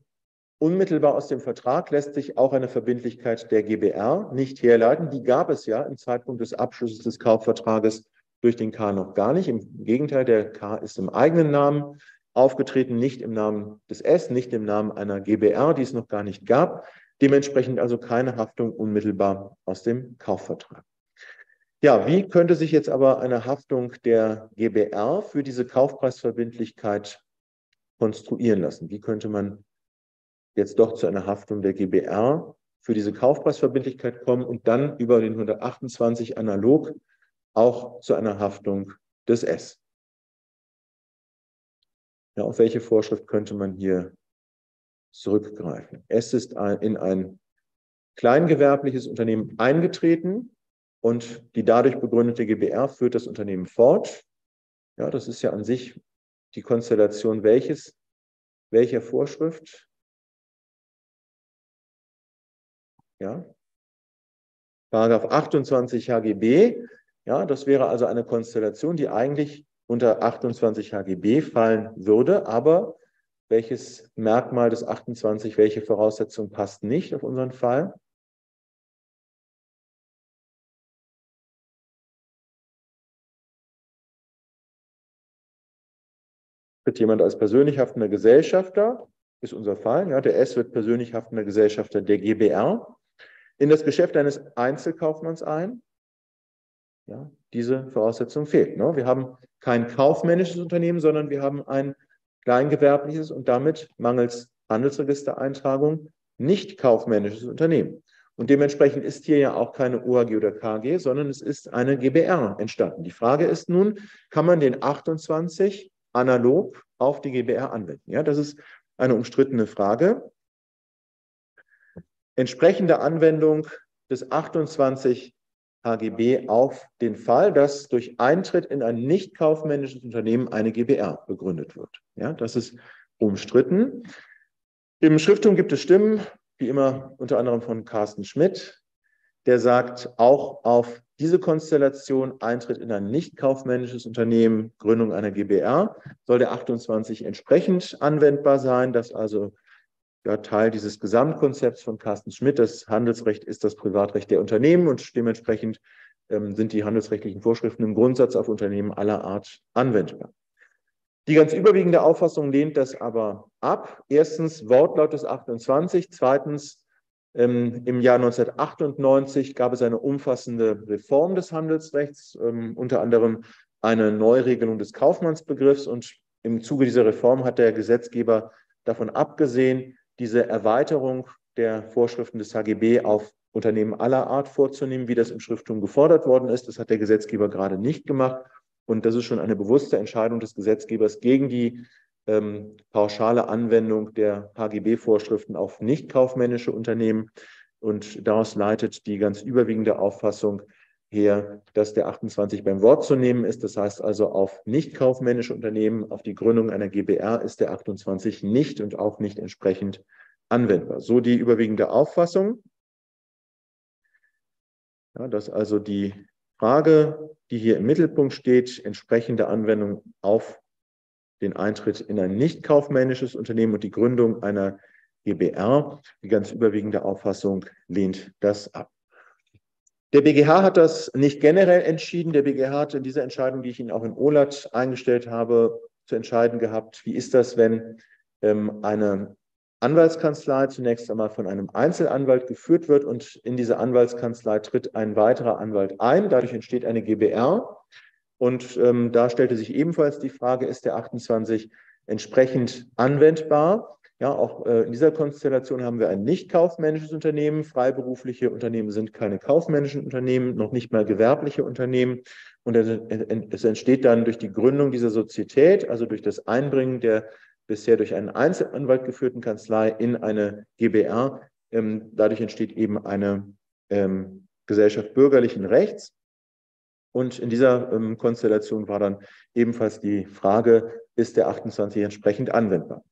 unmittelbar aus dem Vertrag lässt sich auch eine Verbindlichkeit der GBR nicht herleiten. Die gab es ja im Zeitpunkt des Abschlusses des Kaufvertrages durch den K noch gar nicht. Im Gegenteil, der K ist im eigenen Namen aufgetreten, nicht im Namen des S, nicht im Namen einer GBR, die es noch gar nicht gab. Dementsprechend also keine Haftung unmittelbar aus dem Kaufvertrag. Ja, wie könnte sich jetzt aber eine Haftung der GBR für diese Kaufpreisverbindlichkeit konstruieren lassen? Wie könnte man jetzt doch zu einer Haftung der GBR für diese Kaufpreisverbindlichkeit kommen und dann über den 128 analog auch zu einer Haftung des S? Ja, auf welche Vorschrift könnte man hier zurückgreifen? S ist in ein kleingewerbliches Unternehmen eingetreten und die dadurch begründete GBR führt das Unternehmen fort. Ja, das ist ja an sich die Konstellation welches, welcher Vorschrift? Ja. Paragraph 28 HGB. Ja, das wäre also eine Konstellation, die eigentlich unter 28 HGB fallen würde, aber welches Merkmal des 28, welche Voraussetzung passt nicht auf unseren Fall? tritt jemand als persönlich haftender Gesellschafter, ist unser Fall, ja, der S wird persönlich haftender Gesellschafter der GBR, in das Geschäft eines Einzelkaufmanns ein. Ja, diese Voraussetzung fehlt. Ne? Wir haben kein kaufmännisches Unternehmen, sondern wir haben ein kleingewerbliches und damit mangels Handelsregistereintragung nicht kaufmännisches Unternehmen. Und dementsprechend ist hier ja auch keine OAG oder KG, sondern es ist eine GBR entstanden. Die Frage ist nun, kann man den 28 analog auf die GBR anwenden? Ja, das ist eine umstrittene Frage. Entsprechende Anwendung des 28 HGB auf den Fall, dass durch Eintritt in ein nicht kaufmännisches Unternehmen eine GBR begründet wird. Ja, das ist umstritten. Im Schrifttum gibt es Stimmen, wie immer unter anderem von Carsten Schmidt, der sagt, auch auf diese Konstellation Eintritt in ein nicht kaufmännisches Unternehmen, Gründung einer GBR, soll der 28 entsprechend anwendbar sein, dass also ja, Teil dieses Gesamtkonzepts von Carsten Schmidt, das Handelsrecht ist das Privatrecht der Unternehmen und dementsprechend ähm, sind die handelsrechtlichen Vorschriften im Grundsatz auf Unternehmen aller Art anwendbar. Die ganz überwiegende Auffassung lehnt das aber ab. Erstens Wortlaut des 28, zweitens ähm, Im Jahr 1998 gab es eine umfassende Reform des Handelsrechts, ähm, unter anderem eine Neuregelung des Kaufmannsbegriffs. Und im Zuge dieser Reform hat der Gesetzgeber davon abgesehen, diese Erweiterung der Vorschriften des HGB auf Unternehmen aller Art vorzunehmen, wie das im Schrifttum gefordert worden ist. Das hat der Gesetzgeber gerade nicht gemacht. Und das ist schon eine bewusste Entscheidung des Gesetzgebers gegen die ähm, pauschale Anwendung der HGB-Vorschriften auf nicht kaufmännische Unternehmen. Und daraus leitet die ganz überwiegende Auffassung her, dass der 28 beim Wort zu nehmen ist. Das heißt also, auf nicht kaufmännische Unternehmen, auf die Gründung einer GBR ist der 28 nicht und auch nicht entsprechend anwendbar. So die überwiegende Auffassung. Ja, dass also die Frage, die hier im Mittelpunkt steht, entsprechende Anwendung auf den Eintritt in ein nicht kaufmännisches Unternehmen und die Gründung einer GBR. Die ganz überwiegende Auffassung lehnt das ab. Der BGH hat das nicht generell entschieden. Der BGH hat in dieser Entscheidung, die ich Ihnen auch in OLAT eingestellt habe, zu entscheiden gehabt, wie ist das, wenn ähm, eine Anwaltskanzlei zunächst einmal von einem Einzelanwalt geführt wird und in diese Anwaltskanzlei tritt ein weiterer Anwalt ein. Dadurch entsteht eine GBR. Und ähm, da stellte sich ebenfalls die Frage, ist der 28 entsprechend anwendbar? Ja, auch äh, in dieser Konstellation haben wir ein nicht kaufmännisches Unternehmen. Freiberufliche Unternehmen sind keine kaufmännischen Unternehmen, noch nicht mal gewerbliche Unternehmen. Und es entsteht dann durch die Gründung dieser Sozietät, also durch das Einbringen der bisher durch einen Einzelanwalt geführten Kanzlei in eine GBR. Ähm, dadurch entsteht eben eine ähm, Gesellschaft bürgerlichen Rechts. Und in dieser ähm, Konstellation war dann ebenfalls die Frage, ist der 28 entsprechend anwendbar?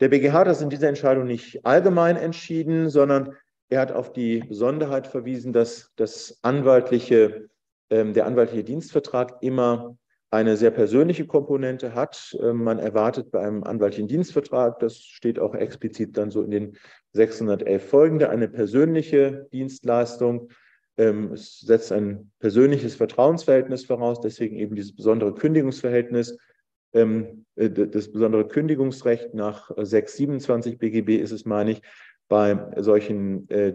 Der BGH hat das in dieser Entscheidung nicht allgemein entschieden, sondern er hat auf die Besonderheit verwiesen, dass das anwaltliche, ähm, der anwaltliche Dienstvertrag immer eine sehr persönliche Komponente hat. Ähm, man erwartet bei einem anwaltlichen Dienstvertrag, das steht auch explizit dann so in den 611 folgende, eine persönliche Dienstleistung. Ähm, es setzt ein persönliches Vertrauensverhältnis voraus, deswegen eben dieses besondere Kündigungsverhältnis das besondere Kündigungsrecht nach 627 BGB ist es, meine ich, bei solchen äh,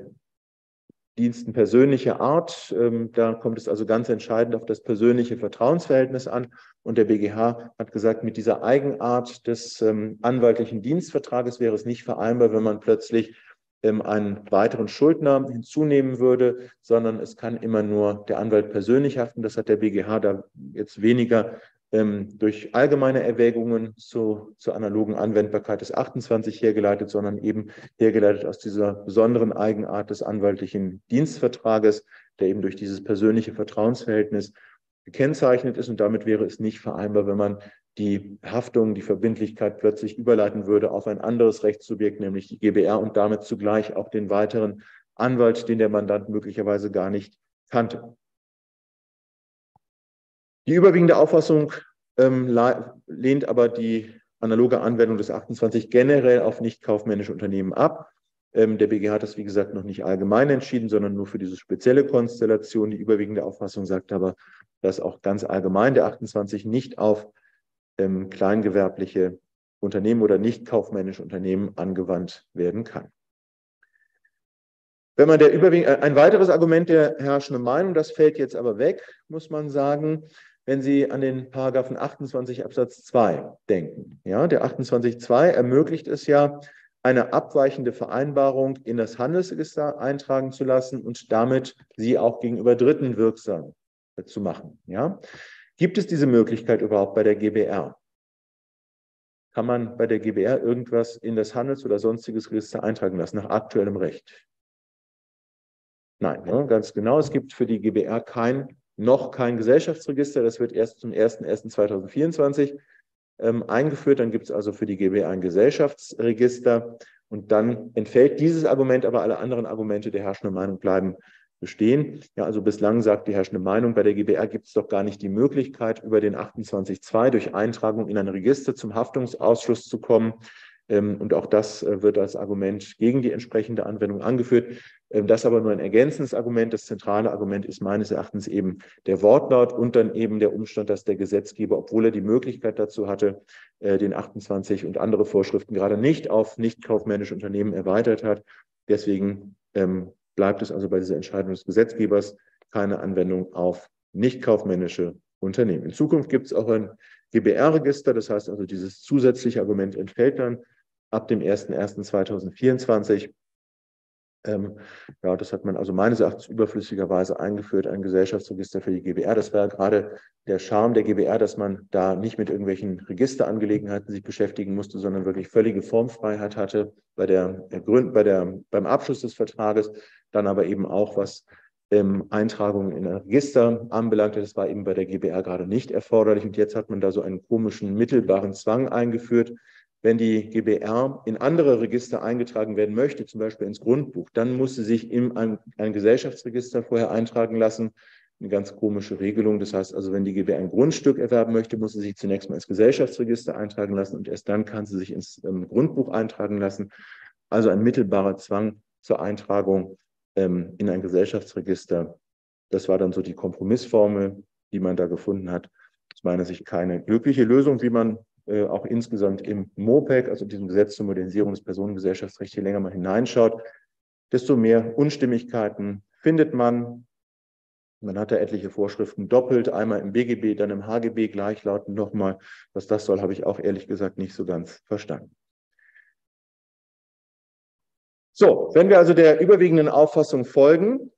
Diensten persönlicher Art. Ähm, da kommt es also ganz entscheidend auf das persönliche Vertrauensverhältnis an. Und der BGH hat gesagt, mit dieser Eigenart des ähm, anwaltlichen Dienstvertrages wäre es nicht vereinbar, wenn man plötzlich einen weiteren Schuldner hinzunehmen würde, sondern es kann immer nur der Anwalt persönlich haften. Das hat der BGH da jetzt weniger ähm, durch allgemeine Erwägungen zu, zur analogen Anwendbarkeit des 28 hergeleitet, sondern eben hergeleitet aus dieser besonderen Eigenart des anwaltlichen Dienstvertrages, der eben durch dieses persönliche Vertrauensverhältnis gekennzeichnet ist. Und damit wäre es nicht vereinbar, wenn man die Haftung, die Verbindlichkeit plötzlich überleiten würde auf ein anderes Rechtssubjekt, nämlich die GBR und damit zugleich auch den weiteren Anwalt, den der Mandant möglicherweise gar nicht kannte. Die überwiegende Auffassung ähm, lehnt aber die analoge Anwendung des 28 generell auf nicht kaufmännische Unternehmen ab. Ähm, der BGH hat das, wie gesagt, noch nicht allgemein entschieden, sondern nur für diese spezielle Konstellation. Die überwiegende Auffassung sagt aber, dass auch ganz allgemein der 28 nicht auf ähm, kleingewerbliche Unternehmen oder nicht kaufmännische Unternehmen angewandt werden kann. Wenn man der überwiegend, äh, ein weiteres Argument der herrschenden Meinung, das fällt jetzt aber weg, muss man sagen, wenn Sie an den Paragraphen 28 Absatz 2 denken. Ja, der 28.2 ermöglicht es ja, eine abweichende Vereinbarung in das Handelsregister eintragen zu lassen und damit sie auch gegenüber Dritten wirksam zu machen. Ja? Gibt es diese Möglichkeit überhaupt bei der GBR? Kann man bei der GBR irgendwas in das Handels- oder sonstiges Register eintragen lassen nach aktuellem Recht? Nein, ja, ganz genau. Es gibt für die GBR kein noch kein Gesellschaftsregister. Das wird erst zum 01.01.2024 ähm, eingeführt. Dann gibt es also für die GB ein Gesellschaftsregister. Und dann entfällt dieses Argument, aber alle anderen Argumente der herrschenden Meinung bleiben bestehen. Ja, also bislang sagt die herrschende Meinung, bei der GBR gibt es doch gar nicht die Möglichkeit, über den 28.2 durch Eintragung in ein Register zum Haftungsausschluss zu kommen. Ähm, und auch das äh, wird als Argument gegen die entsprechende Anwendung angeführt. Ähm, das aber nur ein ergänzendes Argument. Das zentrale Argument ist meines Erachtens eben der Wortlaut und dann eben der Umstand, dass der Gesetzgeber, obwohl er die Möglichkeit dazu hatte, äh, den 28 und andere Vorschriften gerade nicht auf nicht kaufmännische Unternehmen erweitert hat. Deswegen ähm, bleibt es also bei dieser Entscheidung des Gesetzgebers keine Anwendung auf nicht kaufmännische Unternehmen. In Zukunft gibt es auch ein GBR-Register, das heißt also dieses zusätzliche Argument entfällt dann ab dem 01.01.2024. Ähm, ja, das hat man also meines Erachtens überflüssigerweise eingeführt, ein Gesellschaftsregister für die GBR. Das war ja gerade der Charme der GBR, dass man da nicht mit irgendwelchen Registerangelegenheiten sich beschäftigen musste, sondern wirklich völlige Formfreiheit hatte bei der, Gründ, bei der, beim Abschluss des Vertrages, dann aber eben auch was ähm, Eintragungen in ein Register anbelangte. Das war eben bei der GBR gerade nicht erforderlich. Und jetzt hat man da so einen komischen mittelbaren Zwang eingeführt, wenn die GBR in andere Register eingetragen werden möchte, zum Beispiel ins Grundbuch, dann muss sie sich in ein, ein Gesellschaftsregister vorher eintragen lassen. Eine ganz komische Regelung. Das heißt also, wenn die GBR ein Grundstück erwerben möchte, muss sie sich zunächst mal ins Gesellschaftsregister eintragen lassen und erst dann kann sie sich ins ähm, Grundbuch eintragen lassen. also ein mittelbarer Zwang zur Eintragung ähm, in ein Gesellschaftsregister. Das war dann so die Kompromissformel, die man da gefunden hat. Aus meiner Sicht keine glückliche Lösung, wie man äh, auch insgesamt im MOPEC, also diesem Gesetz zur Modernisierung des Personengesellschaftsrechts, je länger man hineinschaut, desto mehr Unstimmigkeiten findet man. Man hat da etliche Vorschriften doppelt, einmal im BGB, dann im HGB gleichlautend nochmal. Was das soll, habe ich auch ehrlich gesagt nicht so ganz verstanden. So, wenn wir also der überwiegenden Auffassung folgen,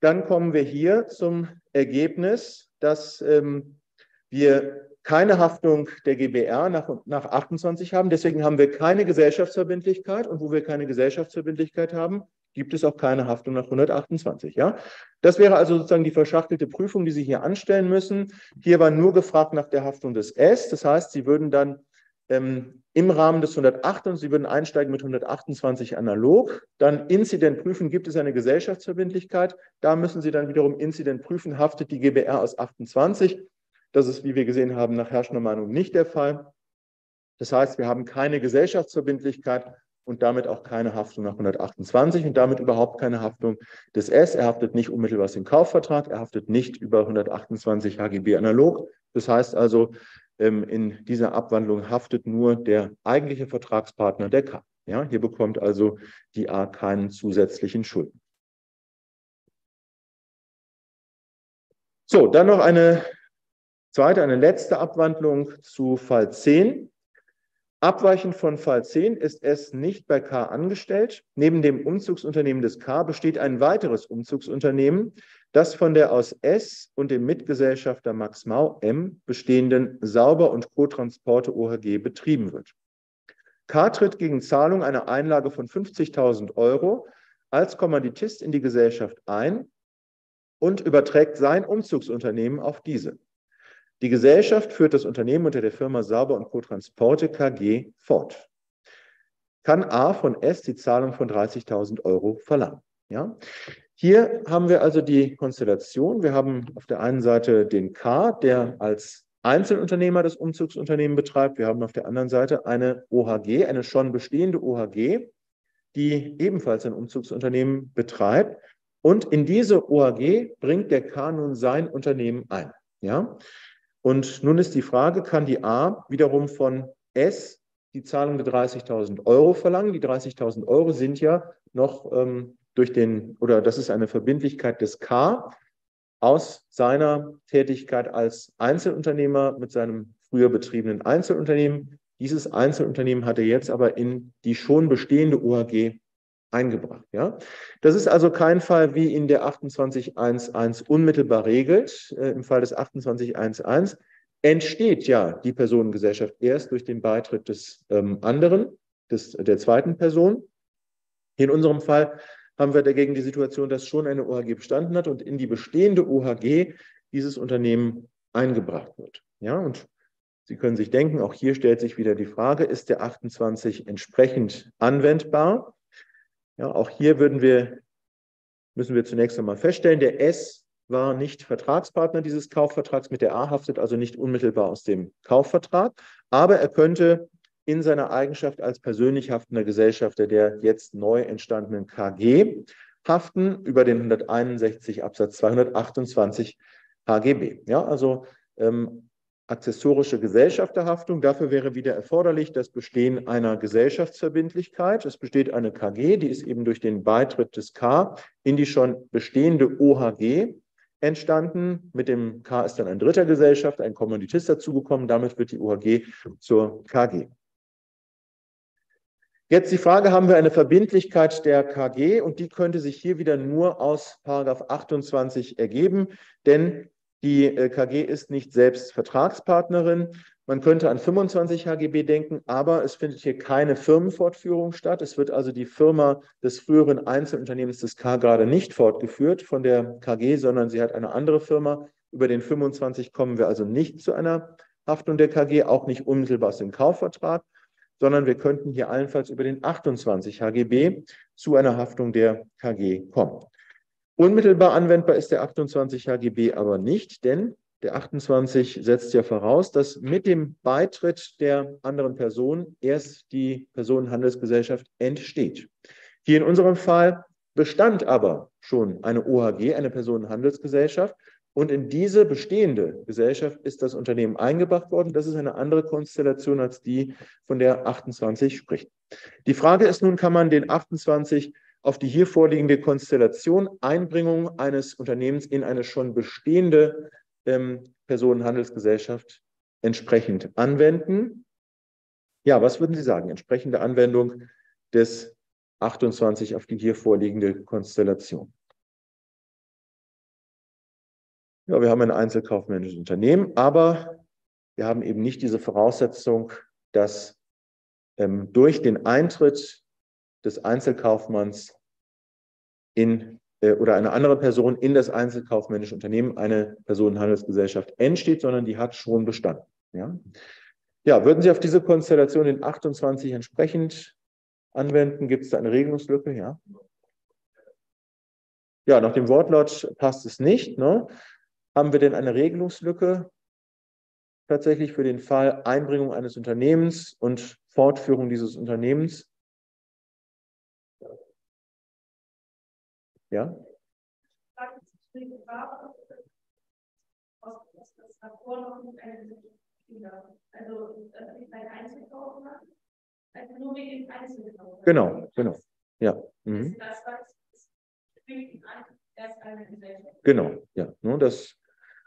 dann kommen wir hier zum Ergebnis, dass ähm, wir keine Haftung der GBR nach, nach 28 haben. Deswegen haben wir keine Gesellschaftsverbindlichkeit. Und wo wir keine Gesellschaftsverbindlichkeit haben, gibt es auch keine Haftung nach 128. Ja? Das wäre also sozusagen die verschachtelte Prüfung, die Sie hier anstellen müssen. Hier war nur gefragt nach der Haftung des S. Das heißt, Sie würden dann ähm, im Rahmen des 108 und Sie würden einsteigen mit 128 analog. Dann Inzident prüfen, gibt es eine Gesellschaftsverbindlichkeit. Da müssen Sie dann wiederum Inzident prüfen, haftet die GBR aus 28. Das ist, wie wir gesehen haben, nach herrschender Meinung nicht der Fall. Das heißt, wir haben keine Gesellschaftsverbindlichkeit und damit auch keine Haftung nach 128 und damit überhaupt keine Haftung des S. Er haftet nicht unmittelbar aus dem Kaufvertrag, er haftet nicht über 128 HGB analog. Das heißt also, in dieser Abwandlung haftet nur der eigentliche Vertragspartner der K. Ja, hier bekommt also die A keinen zusätzlichen Schulden. So, dann noch eine zweite, eine letzte Abwandlung zu Fall 10. Abweichend von Fall 10 ist es nicht bei K angestellt. Neben dem Umzugsunternehmen des K besteht ein weiteres Umzugsunternehmen, das von der aus S und dem Mitgesellschafter Max Mau M bestehenden Sauber- und Co-Transporte OHG betrieben wird. K tritt gegen Zahlung einer Einlage von 50.000 Euro als Kommanditist in die Gesellschaft ein und überträgt sein Umzugsunternehmen auf diese. Die Gesellschaft führt das Unternehmen unter der Firma Sauber und Co. Transporte KG fort. Kann A von S die Zahlung von 30.000 Euro verlangen? Ja? Hier haben wir also die Konstellation. Wir haben auf der einen Seite den K, der als Einzelunternehmer das Umzugsunternehmen betreibt. Wir haben auf der anderen Seite eine OHG, eine schon bestehende OHG, die ebenfalls ein Umzugsunternehmen betreibt. Und in diese OHG bringt der K nun sein Unternehmen ein. Ja? Und nun ist die Frage, kann die A wiederum von S die Zahlung der 30.000 Euro verlangen? Die 30.000 Euro sind ja noch ähm, durch den, oder das ist eine Verbindlichkeit des K aus seiner Tätigkeit als Einzelunternehmer mit seinem früher betriebenen Einzelunternehmen. Dieses Einzelunternehmen hat er jetzt aber in die schon bestehende OHG eingebracht. Ja? Das ist also kein Fall, wie in der 28.1.1 unmittelbar regelt. Äh, Im Fall des 28.1.1 entsteht ja die Personengesellschaft erst durch den Beitritt des ähm, anderen, des, der zweiten Person. In unserem Fall haben wir dagegen die Situation, dass schon eine OHG bestanden hat und in die bestehende OHG dieses Unternehmen eingebracht wird. Ja, und Sie können sich denken, auch hier stellt sich wieder die Frage, ist der 28 entsprechend anwendbar? Ja, auch hier würden wir, müssen wir zunächst einmal feststellen, der S war nicht Vertragspartner dieses Kaufvertrags, mit der A haftet also nicht unmittelbar aus dem Kaufvertrag, aber er könnte in seiner Eigenschaft als persönlich haftender Gesellschafter der jetzt neu entstandenen KG haften über den 161 Absatz 228 HGB. Ja, also ähm, Accessorische Gesellschafterhaftung. Dafür wäre wieder erforderlich das Bestehen einer Gesellschaftsverbindlichkeit. Es besteht eine KG, die ist eben durch den Beitritt des K in die schon bestehende OHG entstanden. Mit dem K ist dann ein dritter Gesellschaft, ein Kommanditist dazugekommen. Damit wird die OHG zur KG. Jetzt die Frage, haben wir eine Verbindlichkeit der KG und die könnte sich hier wieder nur aus Paragraph 28 ergeben, denn die äh, KG ist nicht selbst Vertragspartnerin. Man könnte an 25 HGB denken, aber es findet hier keine Firmenfortführung statt. Es wird also die Firma des früheren Einzelunternehmens des K gerade nicht fortgeführt von der KG, sondern sie hat eine andere Firma. Über den 25 kommen wir also nicht zu einer Haftung der KG, auch nicht unmittelbar aus dem Kaufvertrag, sondern wir könnten hier allenfalls über den 28 HGB zu einer Haftung der KG kommen. Unmittelbar anwendbar ist der 28 HGB aber nicht, denn der 28 setzt ja voraus, dass mit dem Beitritt der anderen Person erst die Personenhandelsgesellschaft entsteht. Hier in unserem Fall bestand aber schon eine OHG, eine Personenhandelsgesellschaft, und in diese bestehende Gesellschaft ist das Unternehmen eingebracht worden. Das ist eine andere Konstellation als die, von der 28 spricht. Die Frage ist nun, kann man den 28 auf die hier vorliegende Konstellation Einbringung eines Unternehmens in eine schon bestehende ähm, Personenhandelsgesellschaft entsprechend anwenden? Ja, was würden Sie sagen? Entsprechende Anwendung des 28 auf die hier vorliegende Konstellation. Ja, wir haben ein einzelkaufmännisches Unternehmen, aber wir haben eben nicht diese Voraussetzung, dass ähm, durch den Eintritt des Einzelkaufmanns in äh, oder einer anderen Person in das einzelkaufmännische Unternehmen eine Personenhandelsgesellschaft entsteht, sondern die hat schon bestanden. Ja? ja, würden Sie auf diese Konstellation in 28 entsprechend anwenden? Gibt es da eine Regelungslücke? Ja. Ja, nach dem Wortlaut passt es nicht. Ne? Haben wir denn eine Regelungslücke tatsächlich für den Fall Einbringung eines Unternehmens und Fortführung dieses Unternehmens? Ja? Genau, genau. Ja. Mhm. Genau, ja. Ne, das,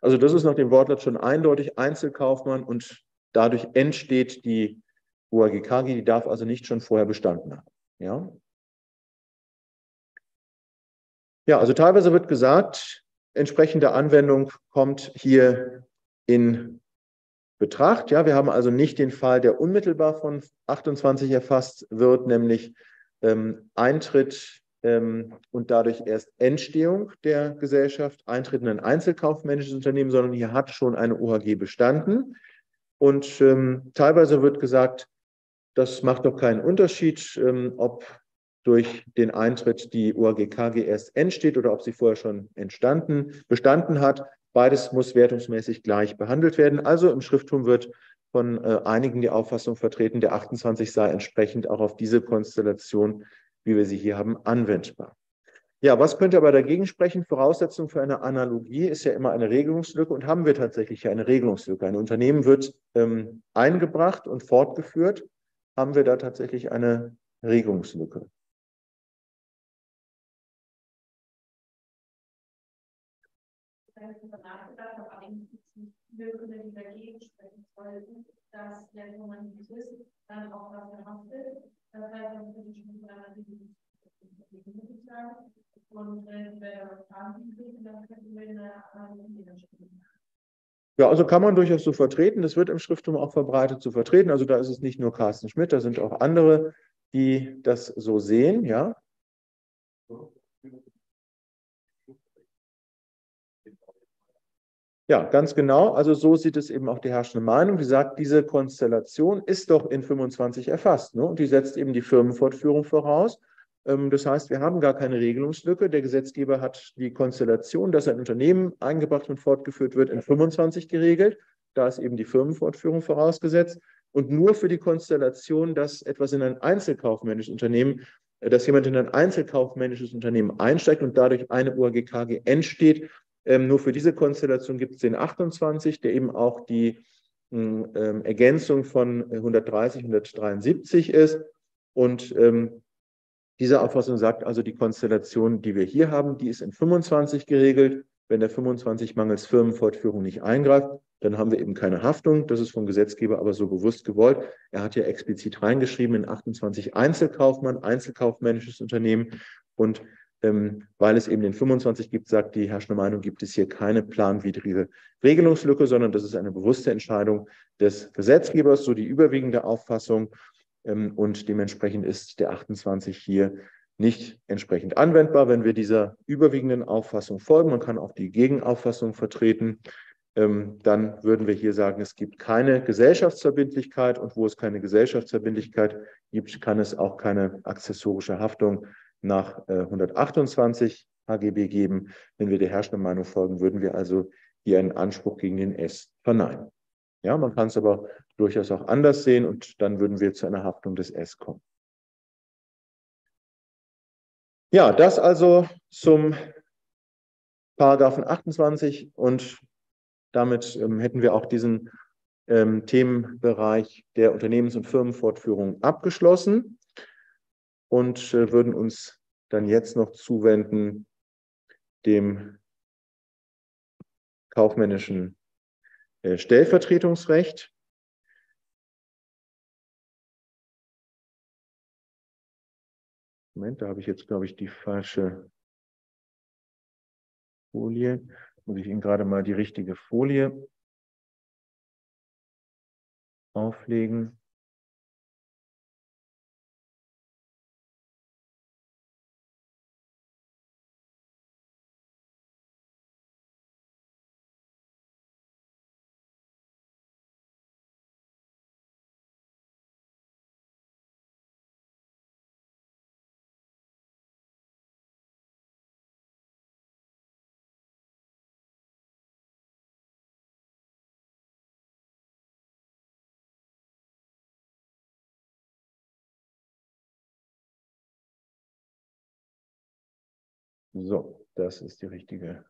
also das ist nach dem Wortlaut schon eindeutig Einzelkaufmann und dadurch entsteht die UAGKG, die darf also nicht schon vorher bestanden haben. Ja, ja also teilweise wird gesagt, entsprechende Anwendung kommt hier in Betracht. Ja, wir haben also nicht den Fall, der unmittelbar von 28 erfasst wird, nämlich ähm, Eintritt und dadurch erst Entstehung der Gesellschaft, Eintritt in ein einzelkaufmännisches Unternehmen, sondern hier hat schon eine OHG bestanden. Und ähm, teilweise wird gesagt, das macht doch keinen Unterschied, ähm, ob durch den Eintritt die OHG KG erst entsteht oder ob sie vorher schon entstanden, bestanden hat. Beides muss wertungsmäßig gleich behandelt werden. Also im Schrifttum wird von äh, einigen die Auffassung vertreten, der 28 sei entsprechend auch auf diese Konstellation wie wir sie hier haben, anwendbar. Ja, was könnte aber dagegen sprechen? Voraussetzung für eine Analogie ist ja immer eine Regelungslücke und haben wir tatsächlich eine Regelungslücke. Ein Unternehmen wird ähm, eingebracht und fortgeführt. Haben wir da tatsächlich eine Regelungslücke? Wir können dagegen sprechen sollten, dass der Humanitist dann auch dafür haftet, das heißt, würde ich schon und wenn wir Fragen kriegen, dann könnten wir eine Analyse ja, also kann man durchaus so vertreten. Das wird im Schrifttum auch verbreitet zu vertreten. Also da ist es nicht nur Carsten Schmidt, da sind auch andere, die das so sehen, ja. Ja, ganz genau. Also so sieht es eben auch die herrschende Meinung. Die sagt, diese Konstellation ist doch in 25 erfasst. Ne? Und die setzt eben die Firmenfortführung voraus. Ähm, das heißt, wir haben gar keine Regelungslücke. Der Gesetzgeber hat die Konstellation, dass ein Unternehmen eingebracht und fortgeführt wird, in 25 geregelt. Da ist eben die Firmenfortführung vorausgesetzt. Und nur für die Konstellation, dass etwas in ein einzelkaufmännisches Unternehmen, äh, dass jemand in ein einzelkaufmännisches Unternehmen einsteigt und dadurch eine UAGKG entsteht, ähm, nur für diese Konstellation gibt es den 28, der eben auch die hm, ähm, Ergänzung von 130, 173 ist. Und ähm, diese Auffassung sagt also, die Konstellation, die wir hier haben, die ist in 25 geregelt. Wenn der 25 mangels Firmenfortführung nicht eingreift, dann haben wir eben keine Haftung. Das ist vom Gesetzgeber aber so bewusst gewollt. Er hat ja explizit reingeschrieben in 28 Einzelkaufmann, einzelkaufmännisches Unternehmen. Und ähm, weil es eben den 25 gibt, sagt die herrschende Meinung, gibt es hier keine planwidrige Regelungslücke, sondern das ist eine bewusste Entscheidung des Gesetzgebers, so die überwiegende Auffassung. Ähm, und dementsprechend ist der 28 hier nicht entsprechend anwendbar, wenn wir dieser überwiegenden Auffassung folgen. Man kann auch die Gegenauffassung vertreten. Ähm, dann würden wir hier sagen, es gibt keine Gesellschaftsverbindlichkeit und wo es keine Gesellschaftsverbindlichkeit gibt, kann es auch keine accessorische Haftung nach 128 äh, HGB geben. Wenn wir der herrschenden Meinung folgen, würden wir also die einen Anspruch gegen den S verneinen. Ja, man kann es aber durchaus auch anders sehen und dann würden wir zu einer Haftung des S kommen. Ja, das also zum Paragraphen 28 und damit ähm, hätten wir auch diesen ähm, Themenbereich der Unternehmens- und Firmenfortführung abgeschlossen und äh, würden uns dann jetzt noch zuwenden dem kaufmännischen äh, Stellvertretungsrecht. Moment, da habe ich jetzt, glaube ich, die falsche Folie. Muss ich Ihnen gerade mal die richtige Folie auflegen. So, das ist die richtige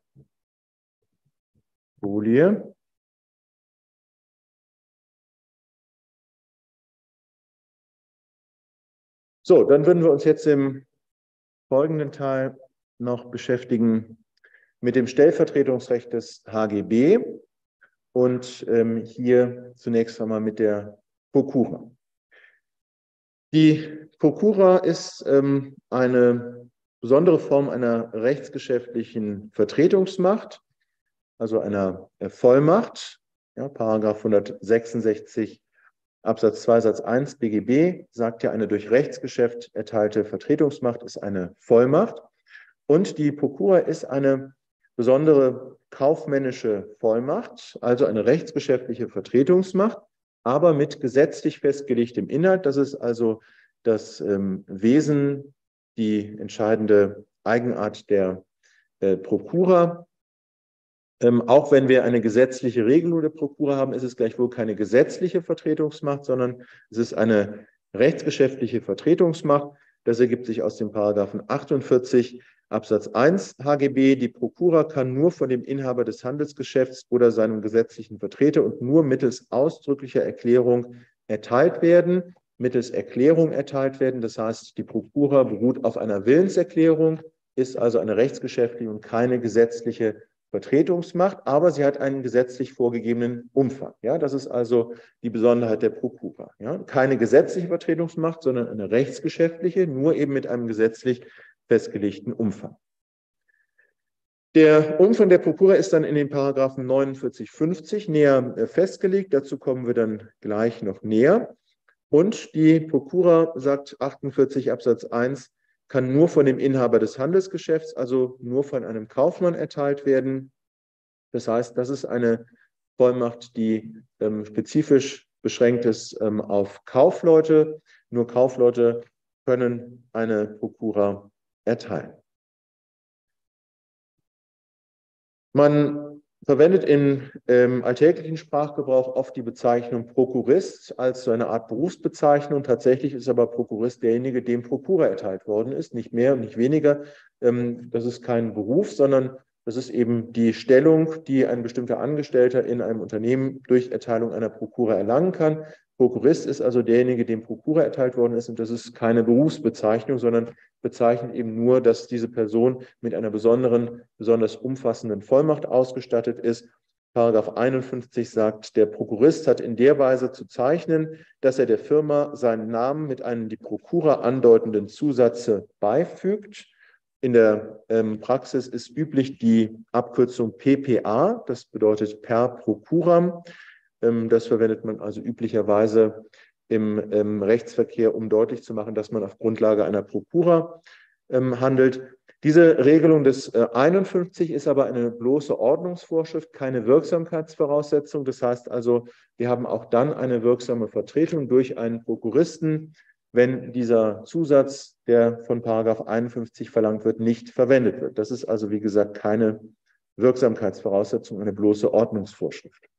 Folie. So, dann würden wir uns jetzt im folgenden Teil noch beschäftigen mit dem Stellvertretungsrecht des HGB und ähm, hier zunächst einmal mit der Prokura. Die Prokura ist ähm, eine besondere Form einer rechtsgeschäftlichen Vertretungsmacht, also einer Vollmacht. Ja, Paragraph 166 Absatz 2 Satz 1 BGB sagt ja, eine durch Rechtsgeschäft erteilte Vertretungsmacht ist eine Vollmacht. Und die Prokura ist eine besondere kaufmännische Vollmacht, also eine rechtsgeschäftliche Vertretungsmacht, aber mit gesetzlich festgelegtem Inhalt. Das ist also das ähm, Wesen die entscheidende Eigenart der äh, Prokura. Ähm, auch wenn wir eine gesetzliche Regelung der Prokura haben, ist es gleichwohl keine gesetzliche Vertretungsmacht, sondern es ist eine rechtsgeschäftliche Vertretungsmacht. Das ergibt sich aus dem Paragraphen 48 Absatz 1 HGB. Die Prokura kann nur von dem Inhaber des Handelsgeschäfts oder seinem gesetzlichen Vertreter und nur mittels ausdrücklicher Erklärung erteilt werden mittels Erklärung erteilt werden. Das heißt, die Prokura beruht auf einer Willenserklärung, ist also eine rechtsgeschäftliche und keine gesetzliche Vertretungsmacht, aber sie hat einen gesetzlich vorgegebenen Umfang. Ja, das ist also die Besonderheit der Prokura. Ja, keine gesetzliche Vertretungsmacht, sondern eine rechtsgeschäftliche, nur eben mit einem gesetzlich festgelegten Umfang. Der Umfang der Prokura ist dann in den Paragraphen 49, 50 näher äh, festgelegt. Dazu kommen wir dann gleich noch näher. Und die Prokura sagt 48 Absatz 1, kann nur von dem Inhaber des Handelsgeschäfts, also nur von einem Kaufmann erteilt werden. Das heißt, das ist eine Vollmacht, die ähm, spezifisch beschränkt ist ähm, auf Kaufleute. Nur Kaufleute können eine Prokura erteilen. Man verwendet im ähm, alltäglichen Sprachgebrauch oft die Bezeichnung Prokurist als so eine Art Berufsbezeichnung. Tatsächlich ist aber Prokurist derjenige, dem Prokura erteilt worden ist, nicht mehr und nicht weniger. Ähm, das ist kein Beruf, sondern das ist eben die Stellung, die ein bestimmter Angestellter in einem Unternehmen durch Erteilung einer Prokura erlangen kann. Prokurist ist also derjenige, dem Prokura erteilt worden ist. Und das ist keine Berufsbezeichnung, sondern bezeichnet eben nur, dass diese Person mit einer besonderen, besonders umfassenden Vollmacht ausgestattet ist. Paragraph 51 sagt, der Prokurist hat in der Weise zu zeichnen, dass er der Firma seinen Namen mit einem die Prokura andeutenden Zusatze beifügt. In der ähm, Praxis ist üblich die Abkürzung PPA, das bedeutet per Procuram. Ähm, das verwendet man also üblicherweise im, im, Rechtsverkehr, um deutlich zu machen, dass man auf Grundlage einer Prokura ähm, handelt. Diese Regelung des äh, 51 ist aber eine bloße Ordnungsvorschrift, keine Wirksamkeitsvoraussetzung. Das heißt also, wir haben auch dann eine wirksame Vertretung durch einen Prokuristen, wenn dieser Zusatz, der von Paragraph 51 verlangt wird, nicht verwendet wird. Das ist also, wie gesagt, keine Wirksamkeitsvoraussetzung, eine bloße Ordnungsvorschrift.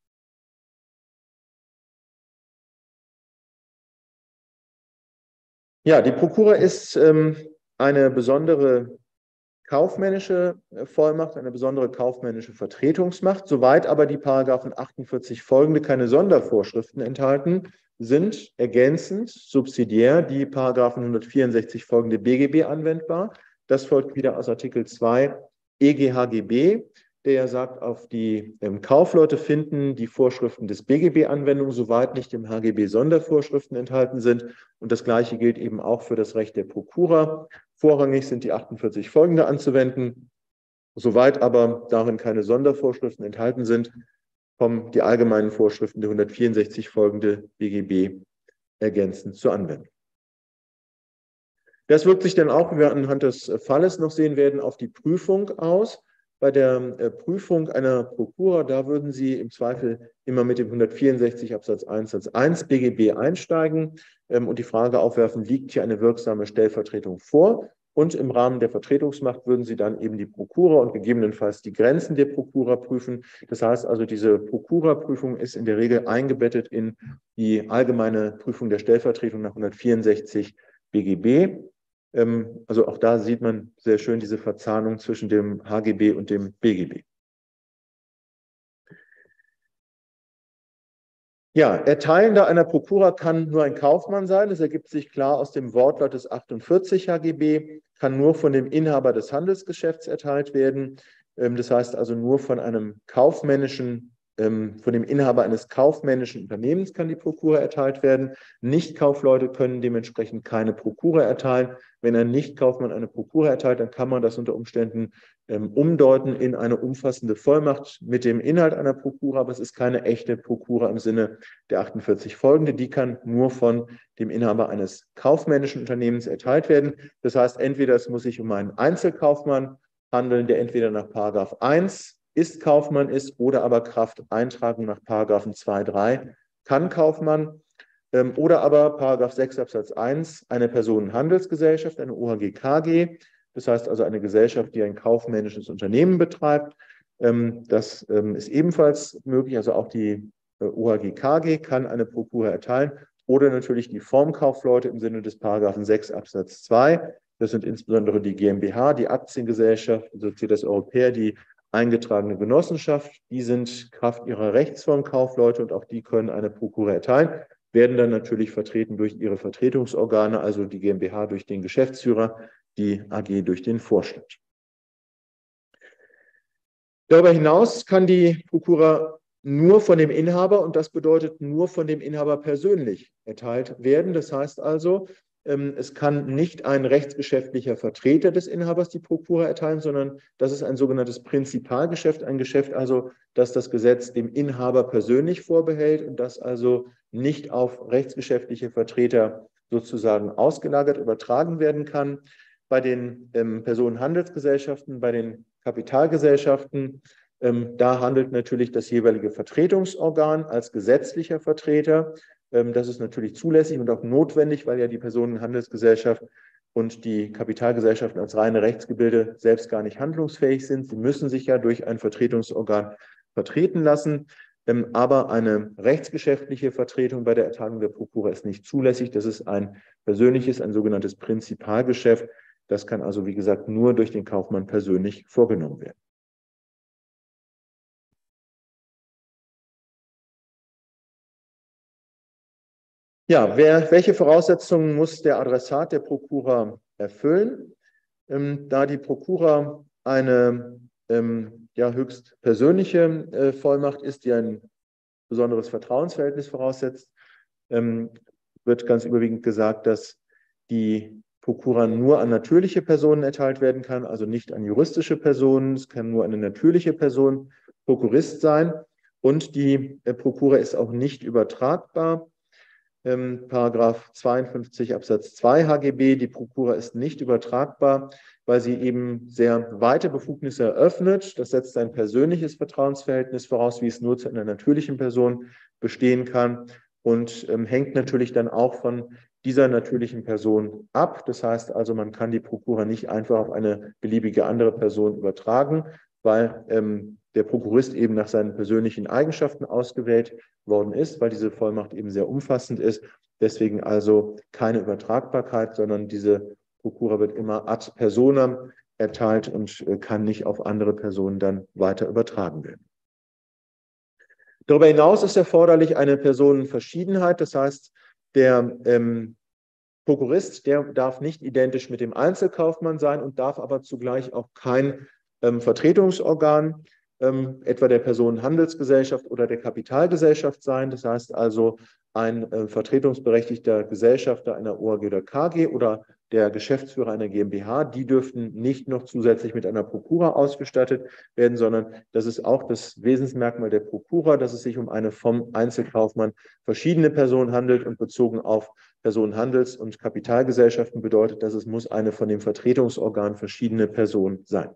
Ja, die Prokura ist ähm, eine besondere kaufmännische Vollmacht, eine besondere kaufmännische Vertretungsmacht. Soweit aber die Paragraphen 48 folgende keine Sondervorschriften enthalten, sind ergänzend subsidiär die Paragraphen 164 folgende BGB anwendbar. Das folgt wieder aus Artikel 2 EGHGB, der ja sagt, auf die ähm, Kaufleute finden die Vorschriften des BGB Anwendung, soweit nicht im HGB Sondervorschriften enthalten sind. Und das Gleiche gilt eben auch für das Recht der Prokura. Vorrangig sind die 48 folgende anzuwenden. Soweit aber darin keine Sondervorschriften enthalten sind, kommen die allgemeinen Vorschriften der 164 folgende BGB ergänzend zur Anwendung. Das wirkt sich dann auch, wie wir anhand des Falles noch sehen werden, auf die Prüfung aus. Bei der äh, Prüfung einer Prokura, da würden Sie im Zweifel immer mit dem 164 Absatz 1 Satz 1 BGB einsteigen ähm, und die Frage aufwerfen, liegt hier eine wirksame Stellvertretung vor? Und im Rahmen der Vertretungsmacht würden Sie dann eben die Prokura und gegebenenfalls die Grenzen der Prokura prüfen. Das heißt also, diese Prokura-Prüfung ist in der Regel eingebettet in die allgemeine Prüfung der Stellvertretung nach 164 BGB. Ähm, also auch da sieht man sehr schön diese Verzahnung zwischen dem HGB und dem BGB. Ja, Erteilender einer Prokura kann nur ein Kaufmann sein. Das ergibt sich klar aus dem Wortlaut des 48 HGB, kann nur von dem Inhaber des Handelsgeschäfts erteilt werden. Ähm, das heißt also nur von einem kaufmännischen von dem Inhaber eines kaufmännischen Unternehmens kann die Prokura erteilt werden. Nichtkaufleute können dementsprechend keine Prokura erteilen. Wenn ein Nichtkaufmann eine Prokura erteilt, dann kann man das unter Umständen ähm, umdeuten in eine umfassende Vollmacht mit dem Inhalt einer Prokura, aber es ist keine echte Prokura im Sinne der 48 folgende. Die kann nur von dem Inhaber eines kaufmännischen Unternehmens erteilt werden. Das heißt, entweder es muss sich um einen Einzelkaufmann handeln, der entweder nach Paragraph 1 ist Kaufmann ist oder aber Kraft Eintragung nach Paragraphen 2, 3 kann Kaufmann ähm, oder aber Paragraph 6 Absatz 1 eine Personenhandelsgesellschaft, eine OHG-KG, das heißt also eine Gesellschaft, die ein kaufmännisches Unternehmen betreibt. Ähm, das ähm, ist ebenfalls möglich, also auch die äh, OHG-KG kann eine Prokura erteilen oder natürlich die Formkaufleute im Sinne des Paragraphen 6 Absatz 2. Das sind insbesondere die GmbH, die Aktiengesellschaft, die Societas Europäer, die eingetragene Genossenschaft. Die sind Kraft ihrer Rechtsform Kaufleute und auch die können eine Prokura erteilen, werden dann natürlich vertreten durch ihre Vertretungsorgane, also die GmbH durch den Geschäftsführer, die AG durch den Vorstand. Darüber hinaus kann die Prokura nur von dem Inhaber und das bedeutet nur von dem Inhaber persönlich erteilt werden. Das heißt also, es kann nicht ein rechtsgeschäftlicher Vertreter des Inhabers die Prokura erteilen, sondern das ist ein sogenanntes Prinzipalgeschäft, ein Geschäft also, das das Gesetz dem Inhaber persönlich vorbehält und das also nicht auf rechtsgeschäftliche Vertreter sozusagen ausgelagert, übertragen werden kann. Bei den ähm, Personenhandelsgesellschaften, bei den Kapitalgesellschaften, ähm, da handelt natürlich das jeweilige Vertretungsorgan als gesetzlicher Vertreter. Ähm, das ist natürlich zulässig und auch notwendig, weil ja die Personenhandelsgesellschaft und die Kapitalgesellschaften als reine Rechtsgebilde selbst gar nicht handlungsfähig sind. Sie müssen sich ja durch ein Vertretungsorgan vertreten lassen. Ähm, aber eine rechtsgeschäftliche Vertretung bei der Erteilung der Prokura ist nicht zulässig. Das ist ein persönliches, ein sogenanntes Prinzipalgeschäft. Das kann also, wie gesagt, nur durch den Kaufmann persönlich vorgenommen werden. Ja, wer, welche Voraussetzungen muss der Adressat der Prokura erfüllen? Ähm, da die Prokura eine ähm, ja, höchst persönliche äh, Vollmacht ist, die ein besonderes Vertrauensverhältnis voraussetzt, ähm, wird ganz überwiegend gesagt, dass die Prokura nur an natürliche Personen erteilt werden kann, also nicht an juristische Personen. Es kann nur eine natürliche Person Prokurist sein. Und die äh, Prokura ist auch nicht übertragbar ähm, Paragraph 52 Absatz 2 HGB. Die Prokura ist nicht übertragbar, weil sie eben sehr weite Befugnisse eröffnet. Das setzt ein persönliches Vertrauensverhältnis voraus, wie es nur zu einer natürlichen Person bestehen kann und ähm, hängt natürlich dann auch von dieser natürlichen Person ab. Das heißt also, man kann die Prokura nicht einfach auf eine beliebige andere Person übertragen, weil ähm, der Prokurist eben nach seinen persönlichen Eigenschaften ausgewählt worden ist, weil diese Vollmacht eben sehr umfassend ist. Deswegen also keine Übertragbarkeit, sondern diese Prokura wird immer ad personam erteilt und äh, kann nicht auf andere Personen dann weiter übertragen werden. Darüber hinaus ist erforderlich eine Personenverschiedenheit. Das heißt, der ähm, Prokurist, der darf nicht identisch mit dem Einzelkaufmann sein und darf aber zugleich auch kein ähm, Vertretungsorgan ähm, etwa der Personenhandelsgesellschaft oder der Kapitalgesellschaft sein. Das heißt also ein äh, vertretungsberechtigter Gesellschafter einer OAG oder KG oder der Geschäftsführer einer GmbH, die dürften nicht noch zusätzlich mit einer Prokura ausgestattet werden, sondern das ist auch das Wesensmerkmal der Prokura, dass es sich um eine vom Einzelkaufmann verschiedene Personen handelt und bezogen auf Personenhandels- und Kapitalgesellschaften bedeutet, dass es muss eine von dem Vertretungsorgan verschiedene Person sein.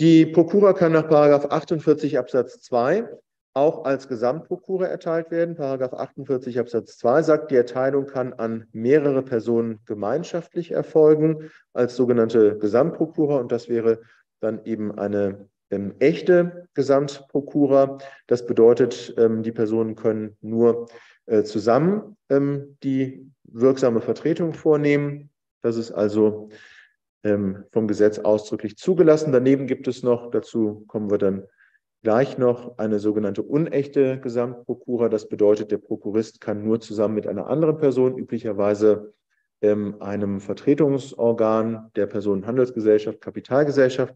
Die Prokura kann nach 48 Absatz 2 auch als Gesamtprokura erteilt werden. Paragraph 48 Absatz 2 sagt, die Erteilung kann an mehrere Personen gemeinschaftlich erfolgen als sogenannte Gesamtprokura und das wäre dann eben eine ähm, echte Gesamtprokura. Das bedeutet, ähm, die Personen können nur äh, zusammen ähm, die wirksame Vertretung vornehmen. Das ist also vom Gesetz ausdrücklich zugelassen. Daneben gibt es noch, dazu kommen wir dann gleich noch, eine sogenannte unechte Gesamtprokura. Das bedeutet, der Prokurist kann nur zusammen mit einer anderen Person, üblicherweise ähm, einem Vertretungsorgan der Personenhandelsgesellschaft, Kapitalgesellschaft,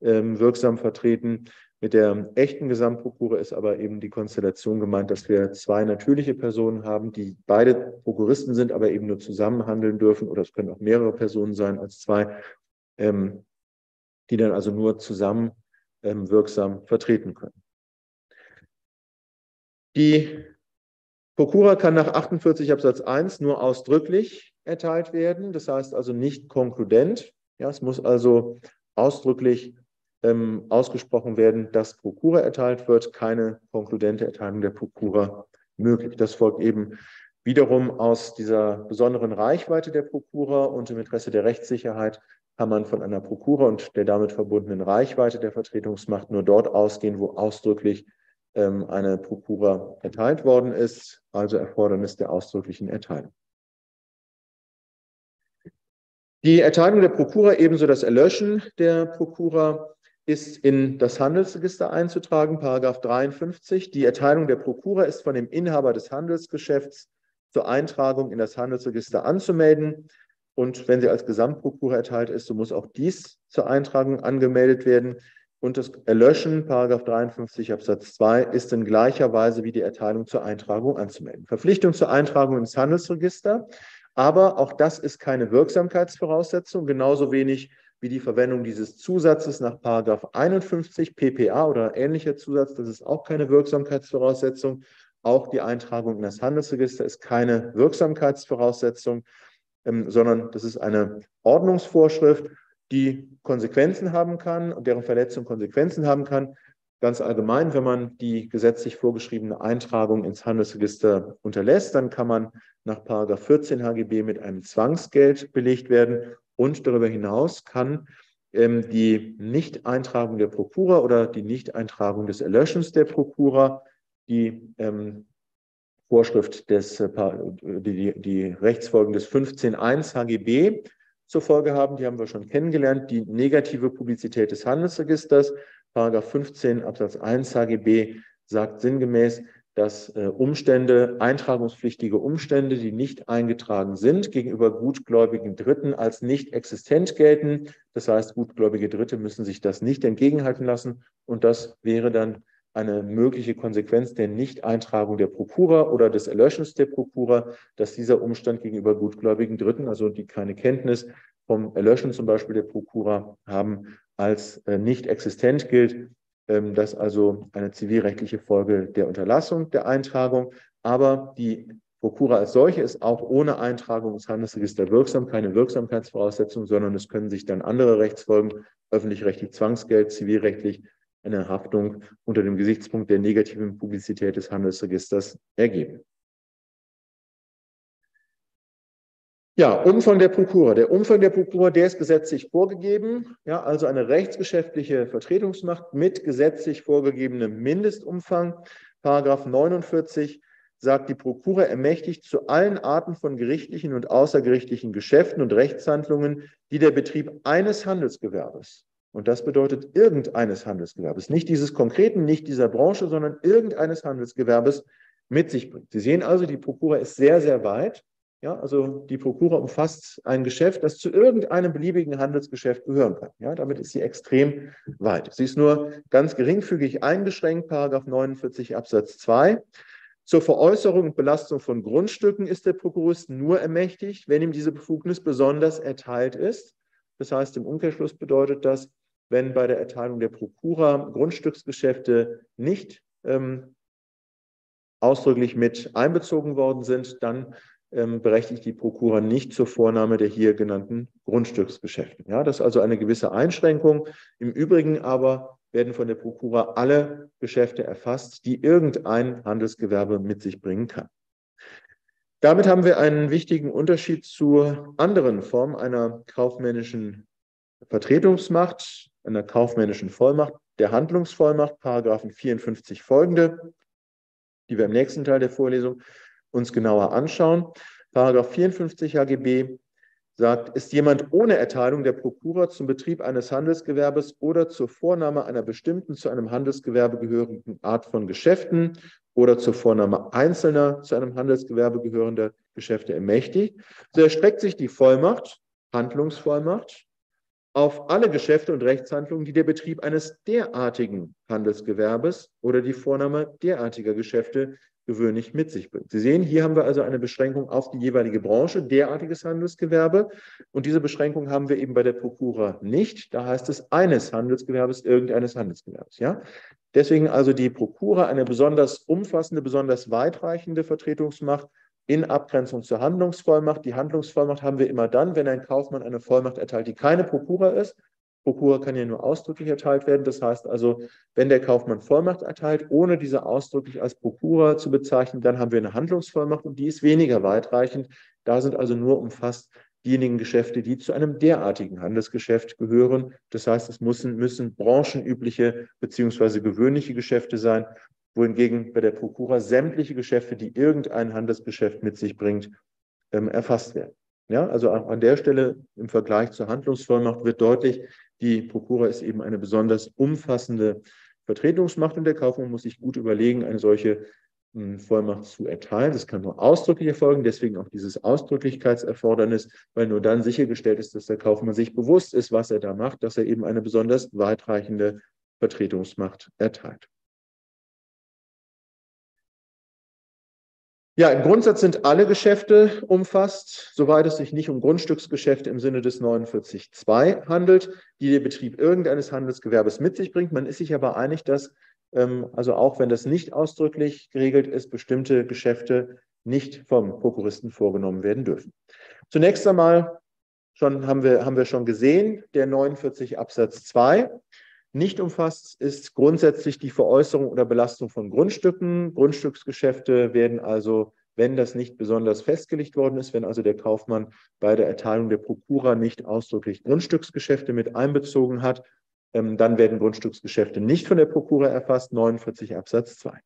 ähm, wirksam vertreten. Mit der echten Gesamtprokura ist aber eben die Konstellation gemeint, dass wir zwei natürliche Personen haben, die beide Prokuristen sind, aber eben nur zusammen handeln dürfen. Oder es können auch mehrere Personen sein als zwei, ähm, die dann also nur zusammen ähm, wirksam vertreten können. Die Prokura kann nach 48 Absatz 1 nur ausdrücklich erteilt werden, das heißt also nicht konkludent. Ja, es muss also ausdrücklich ähm, ausgesprochen werden, dass Prokura erteilt wird, keine konkludente Erteilung der Prokura möglich. Das folgt eben wiederum aus dieser besonderen Reichweite der Prokura und im Interesse der Rechtssicherheit kann man von einer Prokura und der damit verbundenen Reichweite der Vertretungsmacht nur dort ausgehen, wo ausdrücklich ähm, eine Prokura erteilt worden ist, also Erfordernis der ausdrücklichen Erteilung. Die Erteilung der Prokura ebenso das Erlöschen der Prokura ist in das Handelsregister einzutragen, Paragraph 53. Die Erteilung der Prokura ist von dem Inhaber des Handelsgeschäfts zur Eintragung in das Handelsregister anzumelden. Und wenn sie als Gesamtprokura erteilt ist, so muss auch dies zur Eintragung angemeldet werden. Und das Erlöschen, Paragraph 53 Absatz 2, ist in gleicher Weise wie die Erteilung zur Eintragung anzumelden. Verpflichtung zur Eintragung ins Handelsregister. Aber auch das ist keine Wirksamkeitsvoraussetzung, genauso wenig wie die Verwendung dieses Zusatzes nach 51 PPA oder ähnlicher Zusatz. Das ist auch keine Wirksamkeitsvoraussetzung. Auch die Eintragung in das Handelsregister ist keine Wirksamkeitsvoraussetzung, ähm, sondern das ist eine Ordnungsvorschrift, die Konsequenzen haben kann und deren Verletzung Konsequenzen haben kann. Ganz allgemein, wenn man die gesetzlich vorgeschriebene Eintragung ins Handelsregister unterlässt, dann kann man nach 14 HGB mit einem Zwangsgeld belegt werden und darüber hinaus kann ähm, die Nicht-Eintragung der Prokura oder die Nicht-Eintragung des Erlöschens der Prokura die ähm, Vorschrift des, äh, die, die Rechtsfolgen des 15.1 HGB zur Folge haben. Die haben wir schon kennengelernt. Die negative Publizität des Handelsregisters, Paragraph 15 Absatz 1 HGB, sagt sinngemäß, dass äh, Umstände, eintragungspflichtige Umstände, die nicht eingetragen sind, gegenüber gutgläubigen Dritten als nicht existent gelten. Das heißt, gutgläubige Dritte müssen sich das nicht entgegenhalten lassen. Und das wäre dann eine mögliche Konsequenz der Nicht-Eintragung der Prokura oder des Erlöschens der Prokura, dass dieser Umstand gegenüber gutgläubigen Dritten, also die keine Kenntnis vom Erlöschen zum Beispiel der Prokura haben, als äh, nicht existent gilt. Ähm, das also eine zivilrechtliche Folge der Unterlassung der Eintragung. Aber die Prokura als solche ist auch ohne Eintragung ins Handelsregister wirksam, keine Wirksamkeitsvoraussetzung, sondern es können sich dann andere Rechtsfolgen, öffentlich-rechtlich Zwangsgeld, zivilrechtlich eine Haftung unter dem Gesichtspunkt der negativen Publizität des Handelsregisters ergeben. Ja, Umfang der Prokura. Der Umfang der Prokura, der ist gesetzlich vorgegeben. Ja, also eine rechtsgeschäftliche Vertretungsmacht mit gesetzlich vorgegebenem Mindestumfang. Paragraph 49 sagt, die Prokura ermächtigt zu allen Arten von gerichtlichen und außergerichtlichen Geschäften und Rechtshandlungen, die der Betrieb eines Handelsgewerbes, und das bedeutet irgendeines Handelsgewerbes, nicht dieses konkreten, nicht dieser Branche, sondern irgendeines Handelsgewerbes mit sich bringt. Sie sehen also, die Prokura ist sehr, sehr weit. Ja, also die Prokura umfasst ein Geschäft, das zu irgendeinem beliebigen Handelsgeschäft gehören kann. Ja, damit ist sie extrem weit. Sie ist nur ganz geringfügig eingeschränkt, Paragraph 49 Absatz 2. Zur Veräußerung und Belastung von Grundstücken ist der Prokurist nur ermächtigt, wenn ihm diese Befugnis besonders erteilt ist. Das heißt, im Umkehrschluss bedeutet das, wenn bei der Erteilung der Prokura Grundstücksgeschäfte nicht ähm, ausdrücklich mit einbezogen worden sind, dann berechtigt die Prokura nicht zur Vornahme der hier genannten Grundstücksgeschäfte. Ja, das ist also eine gewisse Einschränkung. Im Übrigen aber werden von der Prokura alle Geschäfte erfasst, die irgendein Handelsgewerbe mit sich bringen kann. Damit haben wir einen wichtigen Unterschied zu anderen Formen einer kaufmännischen Vertretungsmacht, einer kaufmännischen Vollmacht, der Handlungsvollmacht, Paragraphen 54 folgende, die wir im nächsten Teil der Vorlesung uns genauer anschauen. Paragraph 54 HGB sagt, ist jemand ohne Erteilung der Prokura zum Betrieb eines Handelsgewerbes oder zur Vornahme einer bestimmten zu einem Handelsgewerbe gehörigen Art von Geschäften oder zur Vornahme einzelner zu einem Handelsgewerbe gehörender Geschäfte ermächtigt, so erstreckt sich die Vollmacht, Handlungsvollmacht, auf alle Geschäfte und Rechtshandlungen, die der Betrieb eines derartigen Handelsgewerbes oder die Vornahme derartiger Geschäfte gewöhnlich mit sich bringt. Sie sehen, hier haben wir also eine Beschränkung auf die jeweilige Branche, derartiges Handelsgewerbe. Und diese Beschränkung haben wir eben bei der Prokura nicht. Da heißt es eines Handelsgewerbes, irgendeines Handelsgewerbes. Ja? Deswegen also die Prokura eine besonders umfassende, besonders weitreichende Vertretungsmacht in Abgrenzung zur Handlungsvollmacht. Die Handlungsvollmacht haben wir immer dann, wenn ein Kaufmann eine Vollmacht erteilt, die keine Prokura ist, Prokura kann ja nur ausdrücklich erteilt werden. Das heißt also, wenn der Kaufmann Vollmacht erteilt, ohne diese ausdrücklich als Prokura zu bezeichnen, dann haben wir eine Handlungsvollmacht und die ist weniger weitreichend. Da sind also nur umfasst diejenigen Geschäfte, die zu einem derartigen Handelsgeschäft gehören. Das heißt, es müssen, müssen branchenübliche beziehungsweise gewöhnliche Geschäfte sein, wohingegen bei der Prokura sämtliche Geschäfte, die irgendein Handelsgeschäft mit sich bringt, ähm, erfasst werden. Ja, also auch an der Stelle im Vergleich zur Handlungsvollmacht wird deutlich, die Prokura ist eben eine besonders umfassende Vertretungsmacht und der Kaufmann muss sich gut überlegen, eine solche hm, Vollmacht zu erteilen. Das kann nur ausdrücklich erfolgen, deswegen auch dieses Ausdrücklichkeitserfordernis, weil nur dann sichergestellt ist, dass der Kaufmann sich bewusst ist, was er da macht, dass er eben eine besonders weitreichende Vertretungsmacht erteilt. Ja, im Grundsatz sind alle Geschäfte umfasst, soweit es sich nicht um Grundstücksgeschäfte im Sinne des 49.2 handelt, die der Betrieb irgendeines Handelsgewerbes mit sich bringt. Man ist sich aber einig, dass, ähm, also auch wenn das nicht ausdrücklich geregelt ist, bestimmte Geschäfte nicht vom Prokuristen vorgenommen werden dürfen. Zunächst einmal schon haben wir, haben wir schon gesehen, der 49 Absatz 2 nicht umfasst ist grundsätzlich die Veräußerung oder Belastung von Grundstücken. Grundstücksgeschäfte werden also, wenn das nicht besonders festgelegt worden ist, wenn also der Kaufmann bei der Erteilung der Prokura nicht ausdrücklich Grundstücksgeschäfte mit einbezogen hat, ähm, dann werden Grundstücksgeschäfte nicht von der Prokura erfasst, 49 Absatz 2.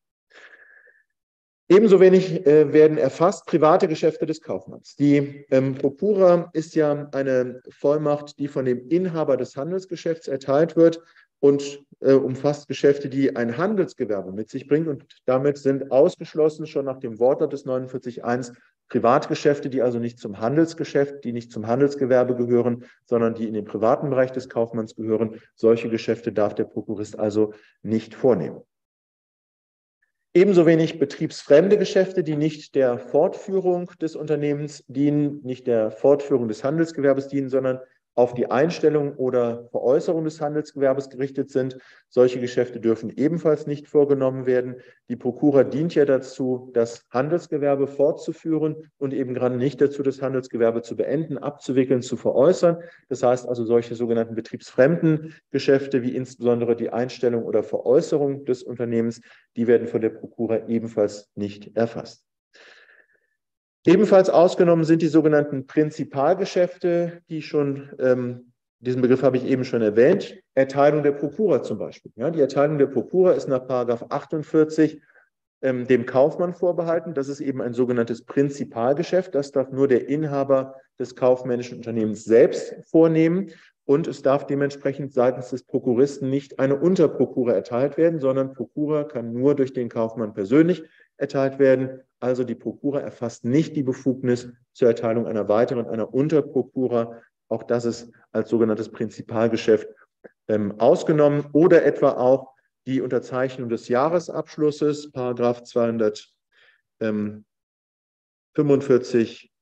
Ebenso wenig äh, werden erfasst private Geschäfte des Kaufmanns. Die ähm, Prokura ist ja eine Vollmacht, die von dem Inhaber des Handelsgeschäfts erteilt wird und äh, umfasst Geschäfte, die ein Handelsgewerbe mit sich bringen. Und damit sind ausgeschlossen schon nach dem Wortlaut des 49.1 Privatgeschäfte, die also nicht zum Handelsgeschäft, die nicht zum Handelsgewerbe gehören, sondern die in den privaten Bereich des Kaufmanns gehören. Solche Geschäfte darf der Prokurist also nicht vornehmen. Ebenso wenig betriebsfremde Geschäfte, die nicht der Fortführung des Unternehmens dienen, nicht der Fortführung des Handelsgewerbes dienen, sondern auf die Einstellung oder Veräußerung des Handelsgewerbes gerichtet sind. Solche Geschäfte dürfen ebenfalls nicht vorgenommen werden. Die Prokura dient ja dazu, das Handelsgewerbe fortzuführen und eben gerade nicht dazu, das Handelsgewerbe zu beenden, abzuwickeln, zu veräußern. Das heißt also, solche sogenannten betriebsfremden Geschäfte wie insbesondere die Einstellung oder Veräußerung des Unternehmens, die werden von der Prokura ebenfalls nicht erfasst. Ebenfalls ausgenommen sind die sogenannten Prinzipalgeschäfte, die schon, ähm, diesen Begriff habe ich eben schon erwähnt, Erteilung der Prokura zum Beispiel. Ja, die Erteilung der Prokura ist nach 48 ähm, dem Kaufmann vorbehalten. Das ist eben ein sogenanntes Prinzipalgeschäft. Das darf nur der Inhaber des kaufmännischen Unternehmens selbst vornehmen. Und es darf dementsprechend seitens des Prokuristen nicht eine Unterprokura erteilt werden, sondern Prokura kann nur durch den Kaufmann persönlich erteilt werden. Also die Prokura erfasst nicht die Befugnis zur Erteilung einer weiteren, einer Unterprokura. Auch das ist als sogenanntes Prinzipalgeschäft ähm, ausgenommen oder etwa auch die Unterzeichnung des Jahresabschlusses, Paragraph 245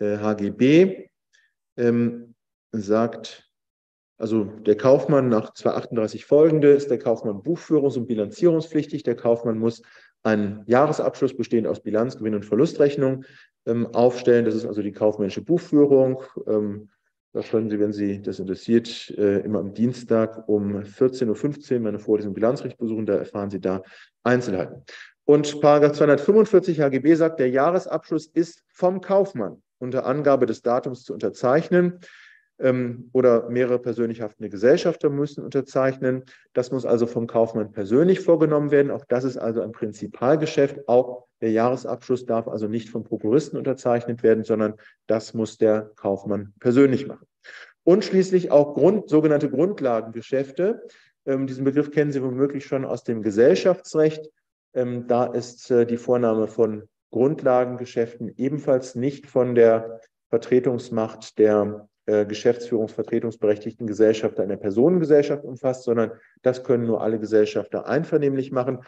äh, HGB, ähm, sagt, also der Kaufmann nach 238 folgende ist der Kaufmann buchführungs- und bilanzierungspflichtig. Der Kaufmann muss einen Jahresabschluss bestehend aus Bilanz, Gewinn und Verlustrechnung ähm, aufstellen. Das ist also die kaufmännische Buchführung. Ähm, da können Sie, wenn Sie das interessiert, äh, immer am Dienstag um 14.15 Uhr meine Vorlesung Bilanzrecht besuchen. Da erfahren Sie da Einzelheiten. Und Paragraph 245 HGB sagt, der Jahresabschluss ist vom Kaufmann unter Angabe des Datums zu unterzeichnen ähm, oder mehrere persönlich haftende Gesellschafter müssen unterzeichnen. Das muss also vom Kaufmann persönlich vorgenommen werden. Auch das ist also ein Prinzipalgeschäft. Auch der Jahresabschluss darf also nicht vom Prokuristen unterzeichnet werden, sondern das muss der Kaufmann persönlich machen. Und schließlich auch Grund, sogenannte Grundlagengeschäfte. Ähm, diesen Begriff kennen Sie womöglich schon aus dem Gesellschaftsrecht. Ähm, da ist äh, die Vornahme von Grundlagengeschäften ebenfalls nicht von der Vertretungsmacht der geschäftsführungsvertretungsberechtigten Gesellschafter einer Personengesellschaft umfasst, sondern das können nur alle Gesellschafter einvernehmlich machen.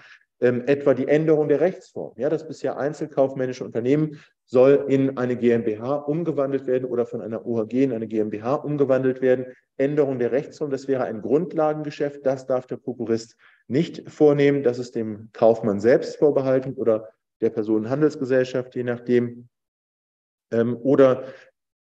Ähm, etwa die Änderung der Rechtsform. Ja, das bisher einzelkaufmännische Unternehmen soll in eine GmbH umgewandelt werden oder von einer OHG in eine GmbH umgewandelt werden. Änderung der Rechtsform, das wäre ein Grundlagengeschäft. Das darf der Prokurist nicht vornehmen. Das ist dem Kaufmann selbst vorbehalten oder der Personenhandelsgesellschaft, je nachdem. Ähm, oder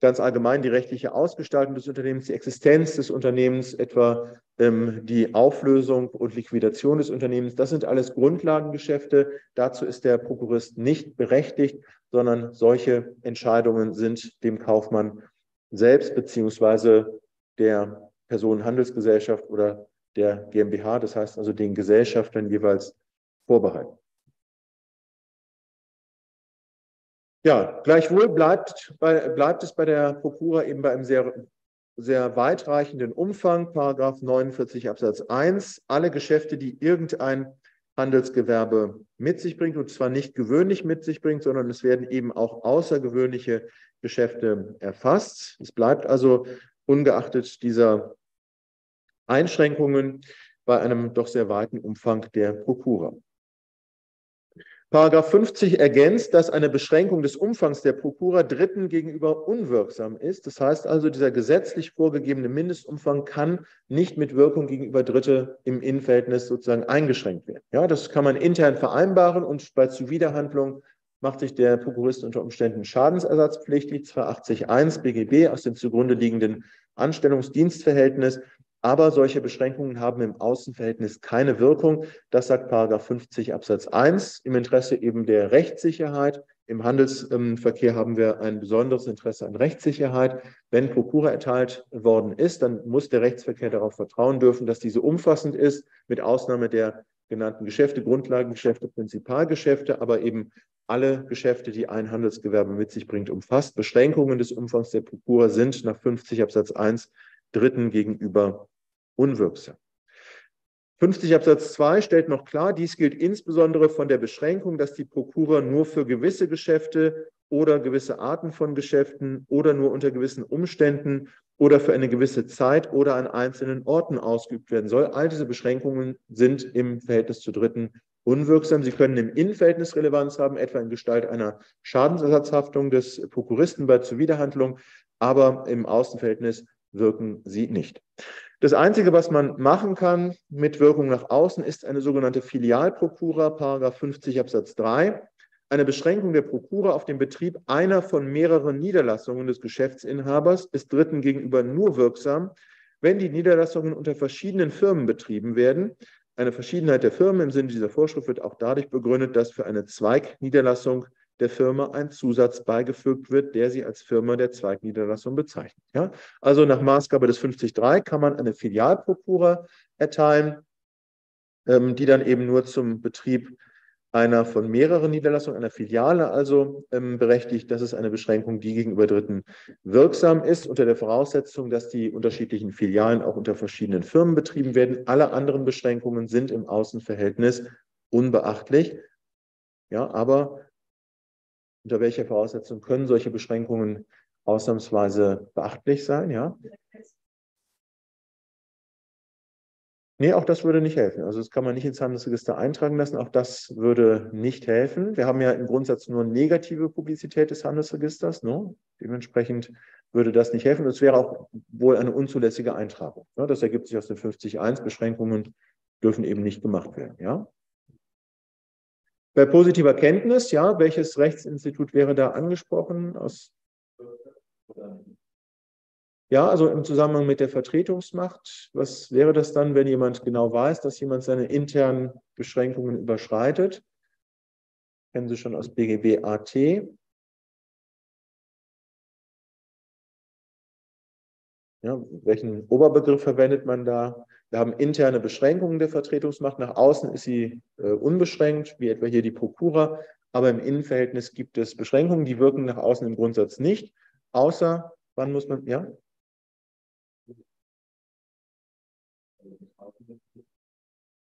ganz allgemein die rechtliche Ausgestaltung des Unternehmens, die Existenz des Unternehmens, etwa ähm, die Auflösung und Liquidation des Unternehmens. Das sind alles Grundlagengeschäfte. Dazu ist der Prokurist nicht berechtigt, sondern solche Entscheidungen sind dem Kaufmann selbst beziehungsweise der Personenhandelsgesellschaft oder der GmbH, das heißt also den Gesellschaftern jeweils vorbehalten. Ja, gleichwohl bleibt, bei, bleibt es bei der Prokura eben bei einem sehr, sehr weitreichenden Umfang, Paragraph 49 Absatz 1. Alle Geschäfte, die irgendein Handelsgewerbe mit sich bringt, und zwar nicht gewöhnlich mit sich bringt, sondern es werden eben auch außergewöhnliche Geschäfte erfasst. Es bleibt also ungeachtet dieser Einschränkungen bei einem doch sehr weiten Umfang der Prokura. Paragraph 50 ergänzt, dass eine Beschränkung des Umfangs der Prokura Dritten gegenüber unwirksam ist. Das heißt also, dieser gesetzlich vorgegebene Mindestumfang kann nicht mit Wirkung gegenüber Dritte im Innenverhältnis sozusagen eingeschränkt werden. Ja, das kann man intern vereinbaren und bei Zuwiderhandlung macht sich der Prokurist unter Umständen schadensersatzpflichtig, 280.1 BGB aus dem zugrunde liegenden Anstellungsdienstverhältnis. Aber solche Beschränkungen haben im Außenverhältnis keine Wirkung. Das sagt Paragraph 50 Absatz 1 im Interesse eben der Rechtssicherheit. Im Handelsverkehr haben wir ein besonderes Interesse an Rechtssicherheit. Wenn Prokura erteilt worden ist, dann muss der Rechtsverkehr darauf vertrauen dürfen, dass diese umfassend ist, mit Ausnahme der genannten Geschäfte, Grundlagengeschäfte, Prinzipalgeschäfte, aber eben alle Geschäfte, die ein Handelsgewerbe mit sich bringt, umfasst. Beschränkungen des Umfangs der Prokura sind nach 50 Absatz 1 Dritten gegenüber unwirksam. 50 Absatz 2 stellt noch klar, dies gilt insbesondere von der Beschränkung, dass die Prokura nur für gewisse Geschäfte oder gewisse Arten von Geschäften oder nur unter gewissen Umständen oder für eine gewisse Zeit oder an einzelnen Orten ausgeübt werden soll. All diese Beschränkungen sind im Verhältnis zu Dritten unwirksam. Sie können im Innenverhältnis Relevanz haben, etwa in Gestalt einer Schadensersatzhaftung des Prokuristen bei Zuwiderhandlung, aber im Außenverhältnis wirken sie nicht. Das Einzige, was man machen kann mit Wirkung nach außen, ist eine sogenannte Filialprokura, Paragraph 50 Absatz 3. Eine Beschränkung der Prokura auf den Betrieb einer von mehreren Niederlassungen des Geschäftsinhabers ist Dritten gegenüber nur wirksam, wenn die Niederlassungen unter verschiedenen Firmen betrieben werden. Eine Verschiedenheit der Firmen im Sinne dieser Vorschrift wird auch dadurch begründet, dass für eine Zweigniederlassung der Firma ein Zusatz beigefügt wird, der sie als Firma der Zweigniederlassung bezeichnet. Ja? Also nach Maßgabe des 50.3 kann man eine Filialprokura erteilen, ähm, die dann eben nur zum Betrieb einer von mehreren Niederlassungen, einer Filiale also ähm, berechtigt. Das ist eine Beschränkung, die gegenüber Dritten wirksam ist, unter der Voraussetzung, dass die unterschiedlichen Filialen auch unter verschiedenen Firmen betrieben werden. Alle anderen Beschränkungen sind im Außenverhältnis unbeachtlich. Ja, aber unter welcher Voraussetzung können solche Beschränkungen ausnahmsweise beachtlich sein? Ja? Nee, auch das würde nicht helfen. Also das kann man nicht ins Handelsregister eintragen lassen. Auch das würde nicht helfen. Wir haben ja im Grundsatz nur negative Publizität des Handelsregisters. Ne? Dementsprechend würde das nicht helfen. Es wäre auch wohl eine unzulässige Eintragung. Ne? Das ergibt sich aus den 50.1. Beschränkungen dürfen eben nicht gemacht werden. Ja? Bei positiver Kenntnis, ja, welches Rechtsinstitut wäre da angesprochen? Aus ja, also im Zusammenhang mit der Vertretungsmacht, was wäre das dann, wenn jemand genau weiß, dass jemand seine internen Beschränkungen überschreitet? Kennen Sie schon aus BGB AT. Ja, welchen Oberbegriff verwendet man da? Wir haben interne Beschränkungen der Vertretungsmacht. Nach außen ist sie äh, unbeschränkt, wie etwa hier die Prokura. Aber im Innenverhältnis gibt es Beschränkungen, die wirken nach außen im Grundsatz nicht. Außer, wann muss man, ja?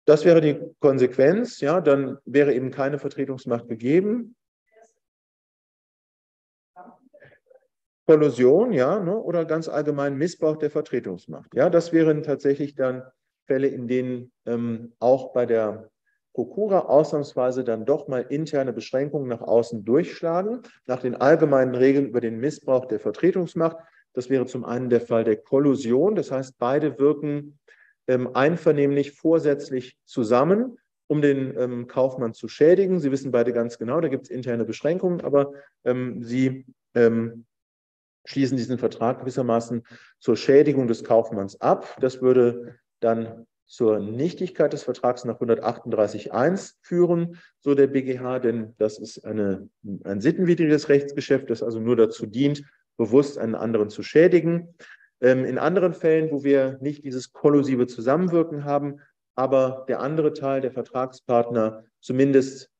Das wäre die Konsequenz, ja, dann wäre eben keine Vertretungsmacht gegeben. Kollusion, ja, ne, oder ganz allgemein Missbrauch der Vertretungsmacht. Ja, das wären tatsächlich dann Fälle, in denen ähm, auch bei der Prokura ausnahmsweise dann doch mal interne Beschränkungen nach außen durchschlagen, nach den allgemeinen Regeln über den Missbrauch der Vertretungsmacht. Das wäre zum einen der Fall der Kollusion, das heißt, beide wirken ähm, einvernehmlich vorsätzlich zusammen, um den ähm, Kaufmann zu schädigen. Sie wissen beide ganz genau, da gibt es interne Beschränkungen, aber ähm, sie ähm, schließen diesen Vertrag gewissermaßen zur Schädigung des Kaufmanns ab. Das würde dann zur Nichtigkeit des Vertrags nach 138.1 führen, so der BGH, denn das ist eine, ein sittenwidriges Rechtsgeschäft, das also nur dazu dient, bewusst einen anderen zu schädigen. Ähm, in anderen Fällen, wo wir nicht dieses kollusive Zusammenwirken haben, aber der andere Teil, der Vertragspartner, zumindest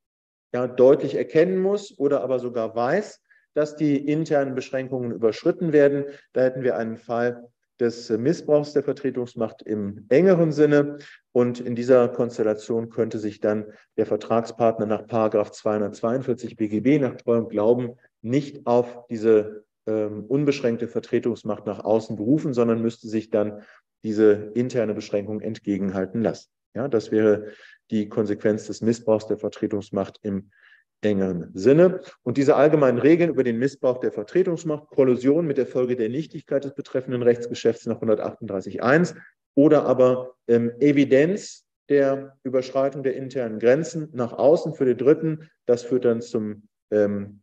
ja, deutlich erkennen muss oder aber sogar weiß, dass die internen Beschränkungen überschritten werden. Da hätten wir einen Fall des Missbrauchs der Vertretungsmacht im engeren Sinne. Und in dieser Konstellation könnte sich dann der Vertragspartner nach 242 BGB nach treuem Glauben nicht auf diese ähm, unbeschränkte Vertretungsmacht nach außen berufen, sondern müsste sich dann diese interne Beschränkung entgegenhalten lassen. Ja, das wäre die Konsequenz des Missbrauchs der Vertretungsmacht im engeren Sinne. Und diese allgemeinen Regeln über den Missbrauch der Vertretungsmacht, Kollusion mit der Folge der Nichtigkeit des betreffenden Rechtsgeschäfts nach 138.1 oder aber ähm, Evidenz der Überschreitung der internen Grenzen nach außen für den Dritten, das führt dann zum ähm,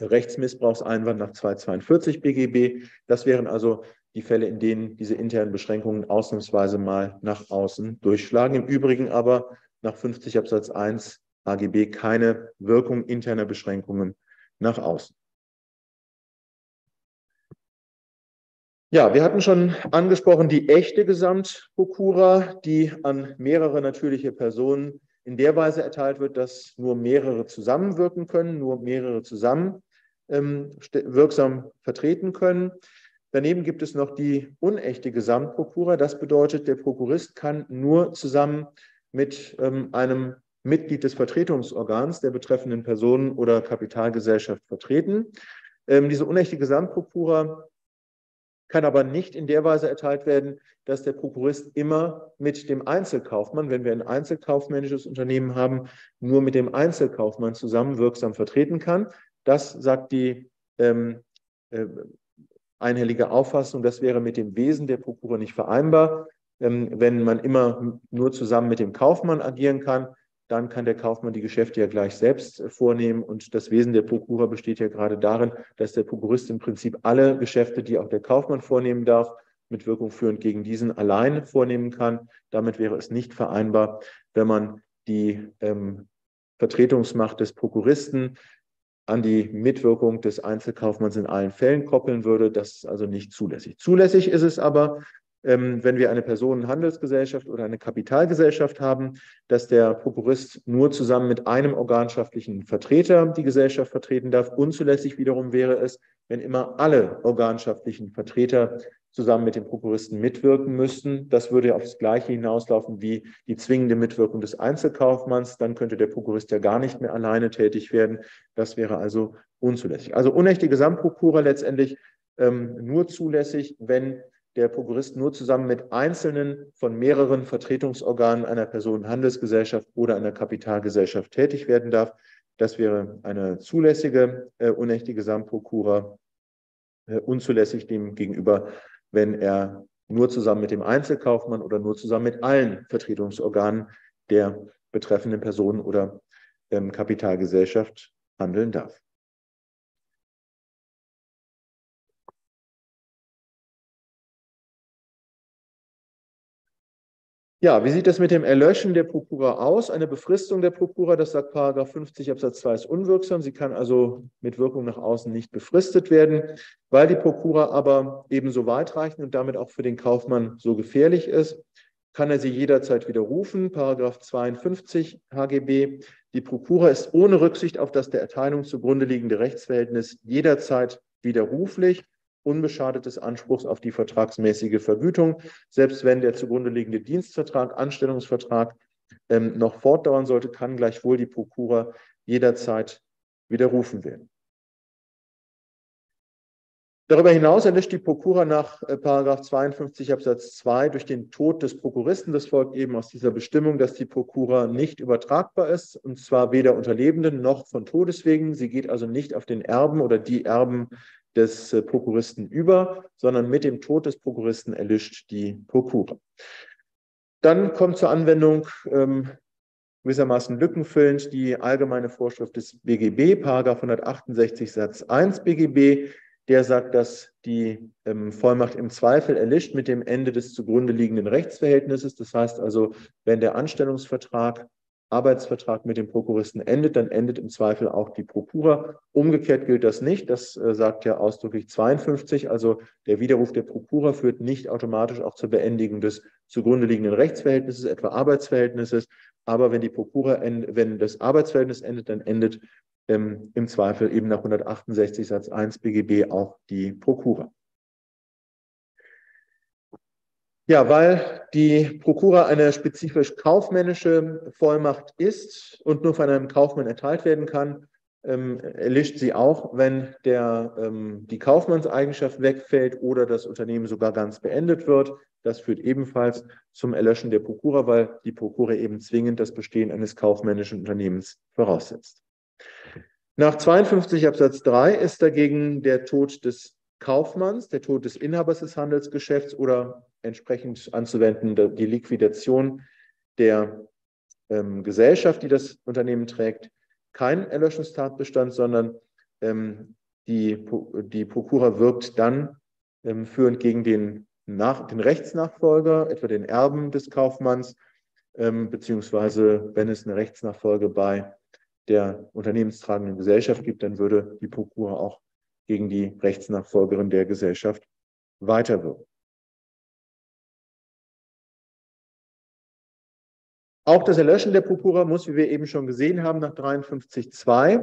Rechtsmissbrauchseinwand nach 242 BGB. Das wären also die Fälle, in denen diese internen Beschränkungen ausnahmsweise mal nach außen durchschlagen. Im Übrigen aber nach 50 Absatz 1 AGB keine Wirkung interner Beschränkungen nach außen. Ja, wir hatten schon angesprochen die echte Gesamtprokura, die an mehrere natürliche Personen in der Weise erteilt wird, dass nur mehrere zusammenwirken können, nur mehrere zusammen ähm, wirksam vertreten können. Daneben gibt es noch die unechte Gesamtprokura. Das bedeutet, der Prokurist kann nur zusammen mit ähm, einem Mitglied des Vertretungsorgans der betreffenden Person oder Kapitalgesellschaft vertreten. Ähm, diese unechte Gesamtprokura kann aber nicht in der Weise erteilt werden, dass der Prokurist immer mit dem Einzelkaufmann, wenn wir ein einzelkaufmännisches Unternehmen haben, nur mit dem Einzelkaufmann zusammen wirksam vertreten kann. Das sagt die ähm, äh, einhellige Auffassung, das wäre mit dem Wesen der Prokura nicht vereinbar. Ähm, wenn man immer nur zusammen mit dem Kaufmann agieren kann, dann kann der Kaufmann die Geschäfte ja gleich selbst äh, vornehmen. Und das Wesen der Prokura besteht ja gerade darin, dass der Prokurist im Prinzip alle Geschäfte, die auch der Kaufmann vornehmen darf, mit Wirkung führend gegen diesen allein vornehmen kann. Damit wäre es nicht vereinbar, wenn man die ähm, Vertretungsmacht des Prokuristen an die Mitwirkung des Einzelkaufmanns in allen Fällen koppeln würde. Das ist also nicht zulässig. Zulässig ist es aber, wenn wir eine Personenhandelsgesellschaft oder eine Kapitalgesellschaft haben, dass der Prokurist nur zusammen mit einem organschaftlichen Vertreter die Gesellschaft vertreten darf. Unzulässig wiederum wäre es, wenn immer alle organschaftlichen Vertreter zusammen mit dem Prokuristen mitwirken müssten. Das würde aufs Gleiche hinauslaufen wie die zwingende Mitwirkung des Einzelkaufmanns. Dann könnte der Prokurist ja gar nicht mehr alleine tätig werden. Das wäre also unzulässig. Also unechte Gesamtprokura letztendlich ähm, nur zulässig, wenn der Prokurist nur zusammen mit einzelnen von mehreren Vertretungsorganen einer Personenhandelsgesellschaft oder einer Kapitalgesellschaft tätig werden darf. Das wäre eine zulässige äh, unechte Gesamtprokura, äh, unzulässig dem gegenüber wenn er nur zusammen mit dem Einzelkaufmann oder nur zusammen mit allen Vertretungsorganen der betreffenden Person oder ähm, Kapitalgesellschaft handeln darf. Ja, wie sieht das mit dem Erlöschen der Prokura aus? Eine Befristung der Prokura, das sagt Paragraph 50 Absatz 2, ist unwirksam. Sie kann also mit Wirkung nach außen nicht befristet werden. Weil die Prokura aber ebenso weitreichend und damit auch für den Kaufmann so gefährlich ist, kann er sie jederzeit widerrufen. Paragraph 52 HGB. Die Prokura ist ohne Rücksicht auf das der Erteilung zugrunde liegende Rechtsverhältnis jederzeit widerruflich unbeschadet des Anspruchs auf die vertragsmäßige Vergütung, selbst wenn der zugrunde liegende Dienstvertrag, Anstellungsvertrag ähm, noch fortdauern sollte, kann gleichwohl die Prokura jederzeit widerrufen werden. Darüber hinaus erlischt die Prokura nach äh, 52 Absatz 2 durch den Tod des Prokuristen. Das folgt eben aus dieser Bestimmung, dass die Prokura nicht übertragbar ist, und zwar weder unter Lebenden noch von Todeswegen. Sie geht also nicht auf den Erben oder die Erben des äh, Prokuristen über, sondern mit dem Tod des Prokuristen erlischt die Prokura. Dann kommt zur Anwendung ähm, gewissermaßen lückenfüllend die allgemeine Vorschrift des BGB, Paragraph 168 Satz 1 BGB, der sagt, dass die ähm, Vollmacht im Zweifel erlischt mit dem Ende des zugrunde liegenden Rechtsverhältnisses. Das heißt also, wenn der Anstellungsvertrag Arbeitsvertrag mit dem Prokuristen endet, dann endet im Zweifel auch die Prokura. Umgekehrt gilt das nicht. Das äh, sagt ja ausdrücklich 52. Also der Widerruf der Prokura führt nicht automatisch auch zur Beendigung des zugrunde liegenden Rechtsverhältnisses, etwa Arbeitsverhältnisses. Aber wenn die Prokura, wenn das Arbeitsverhältnis endet, dann endet ähm, im Zweifel eben nach 168 Satz 1 BGB auch die Prokura. Ja, weil die Prokura eine spezifisch kaufmännische Vollmacht ist und nur von einem Kaufmann erteilt werden kann, ähm, erlischt sie auch, wenn der, ähm, die Kaufmannseigenschaft wegfällt oder das Unternehmen sogar ganz beendet wird. Das führt ebenfalls zum Erlöschen der Prokura, weil die Prokura eben zwingend das Bestehen eines kaufmännischen Unternehmens voraussetzt. Nach 52 Absatz 3 ist dagegen der Tod des Kaufmanns, der Tod des Inhabers des Handelsgeschäfts oder entsprechend anzuwenden die Liquidation der ähm, Gesellschaft, die das Unternehmen trägt, kein Erlöschungstatbestand, sondern ähm, die, die Prokura wirkt dann ähm, führend gegen den, nach, den Rechtsnachfolger, etwa den Erben des Kaufmanns, ähm, beziehungsweise wenn es eine Rechtsnachfolge bei der unternehmenstragenden Gesellschaft gibt, dann würde die Prokura auch gegen die Rechtsnachfolgerin der Gesellschaft weiterwirken. Auch das Erlöschen der Prokura muss, wie wir eben schon gesehen haben, nach 53.2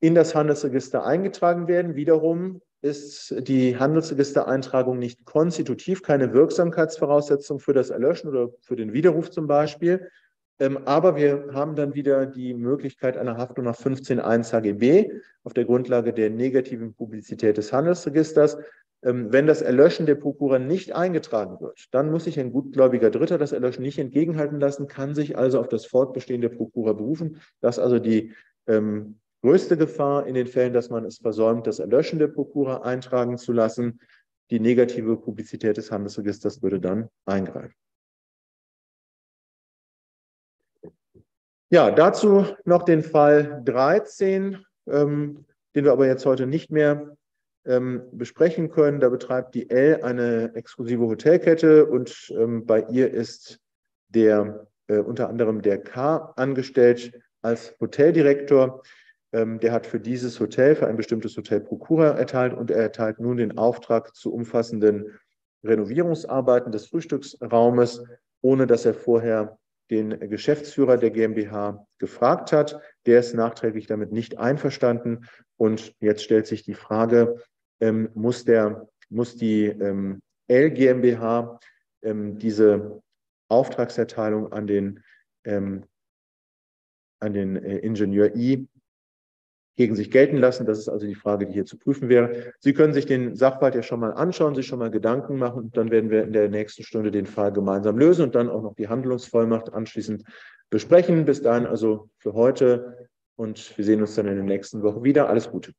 in das Handelsregister eingetragen werden. Wiederum ist die Handelsregistereintragung nicht konstitutiv, keine Wirksamkeitsvoraussetzung für das Erlöschen oder für den Widerruf zum Beispiel. Ähm, aber wir haben dann wieder die Möglichkeit einer Haftung nach 15.1 HGB auf der Grundlage der negativen Publizität des Handelsregisters. Ähm, wenn das Erlöschen der Prokura nicht eingetragen wird, dann muss sich ein gutgläubiger Dritter das Erlöschen nicht entgegenhalten lassen, kann sich also auf das Fortbestehen der Prokura berufen. Das ist also die ähm, größte Gefahr in den Fällen, dass man es versäumt, das Erlöschen der Prokura eintragen zu lassen. Die negative Publizität des Handelsregisters würde dann eingreifen. Ja, dazu noch den Fall 13, ähm, den wir aber jetzt heute nicht mehr ähm, besprechen können. Da betreibt die L eine exklusive Hotelkette und ähm, bei ihr ist der äh, unter anderem der K angestellt als Hoteldirektor. Ähm, der hat für dieses Hotel, für ein bestimmtes Hotel Prokura erteilt und er erteilt nun den Auftrag zu umfassenden Renovierungsarbeiten des Frühstücksraumes, ohne dass er vorher den Geschäftsführer der GmbH gefragt hat. Der ist nachträglich damit nicht einverstanden. Und jetzt stellt sich die Frage, ähm, muss, der, muss die ähm, L ähm, diese Auftragserteilung an den, ähm, an den äh, Ingenieur I gegen sich gelten lassen. Das ist also die Frage, die hier zu prüfen wäre. Sie können sich den Sachverhalt ja schon mal anschauen, sich schon mal Gedanken machen und dann werden wir in der nächsten Stunde den Fall gemeinsam lösen und dann auch noch die Handlungsvollmacht anschließend besprechen. Bis dahin also für heute und wir sehen uns dann in der nächsten Woche wieder. Alles Gute.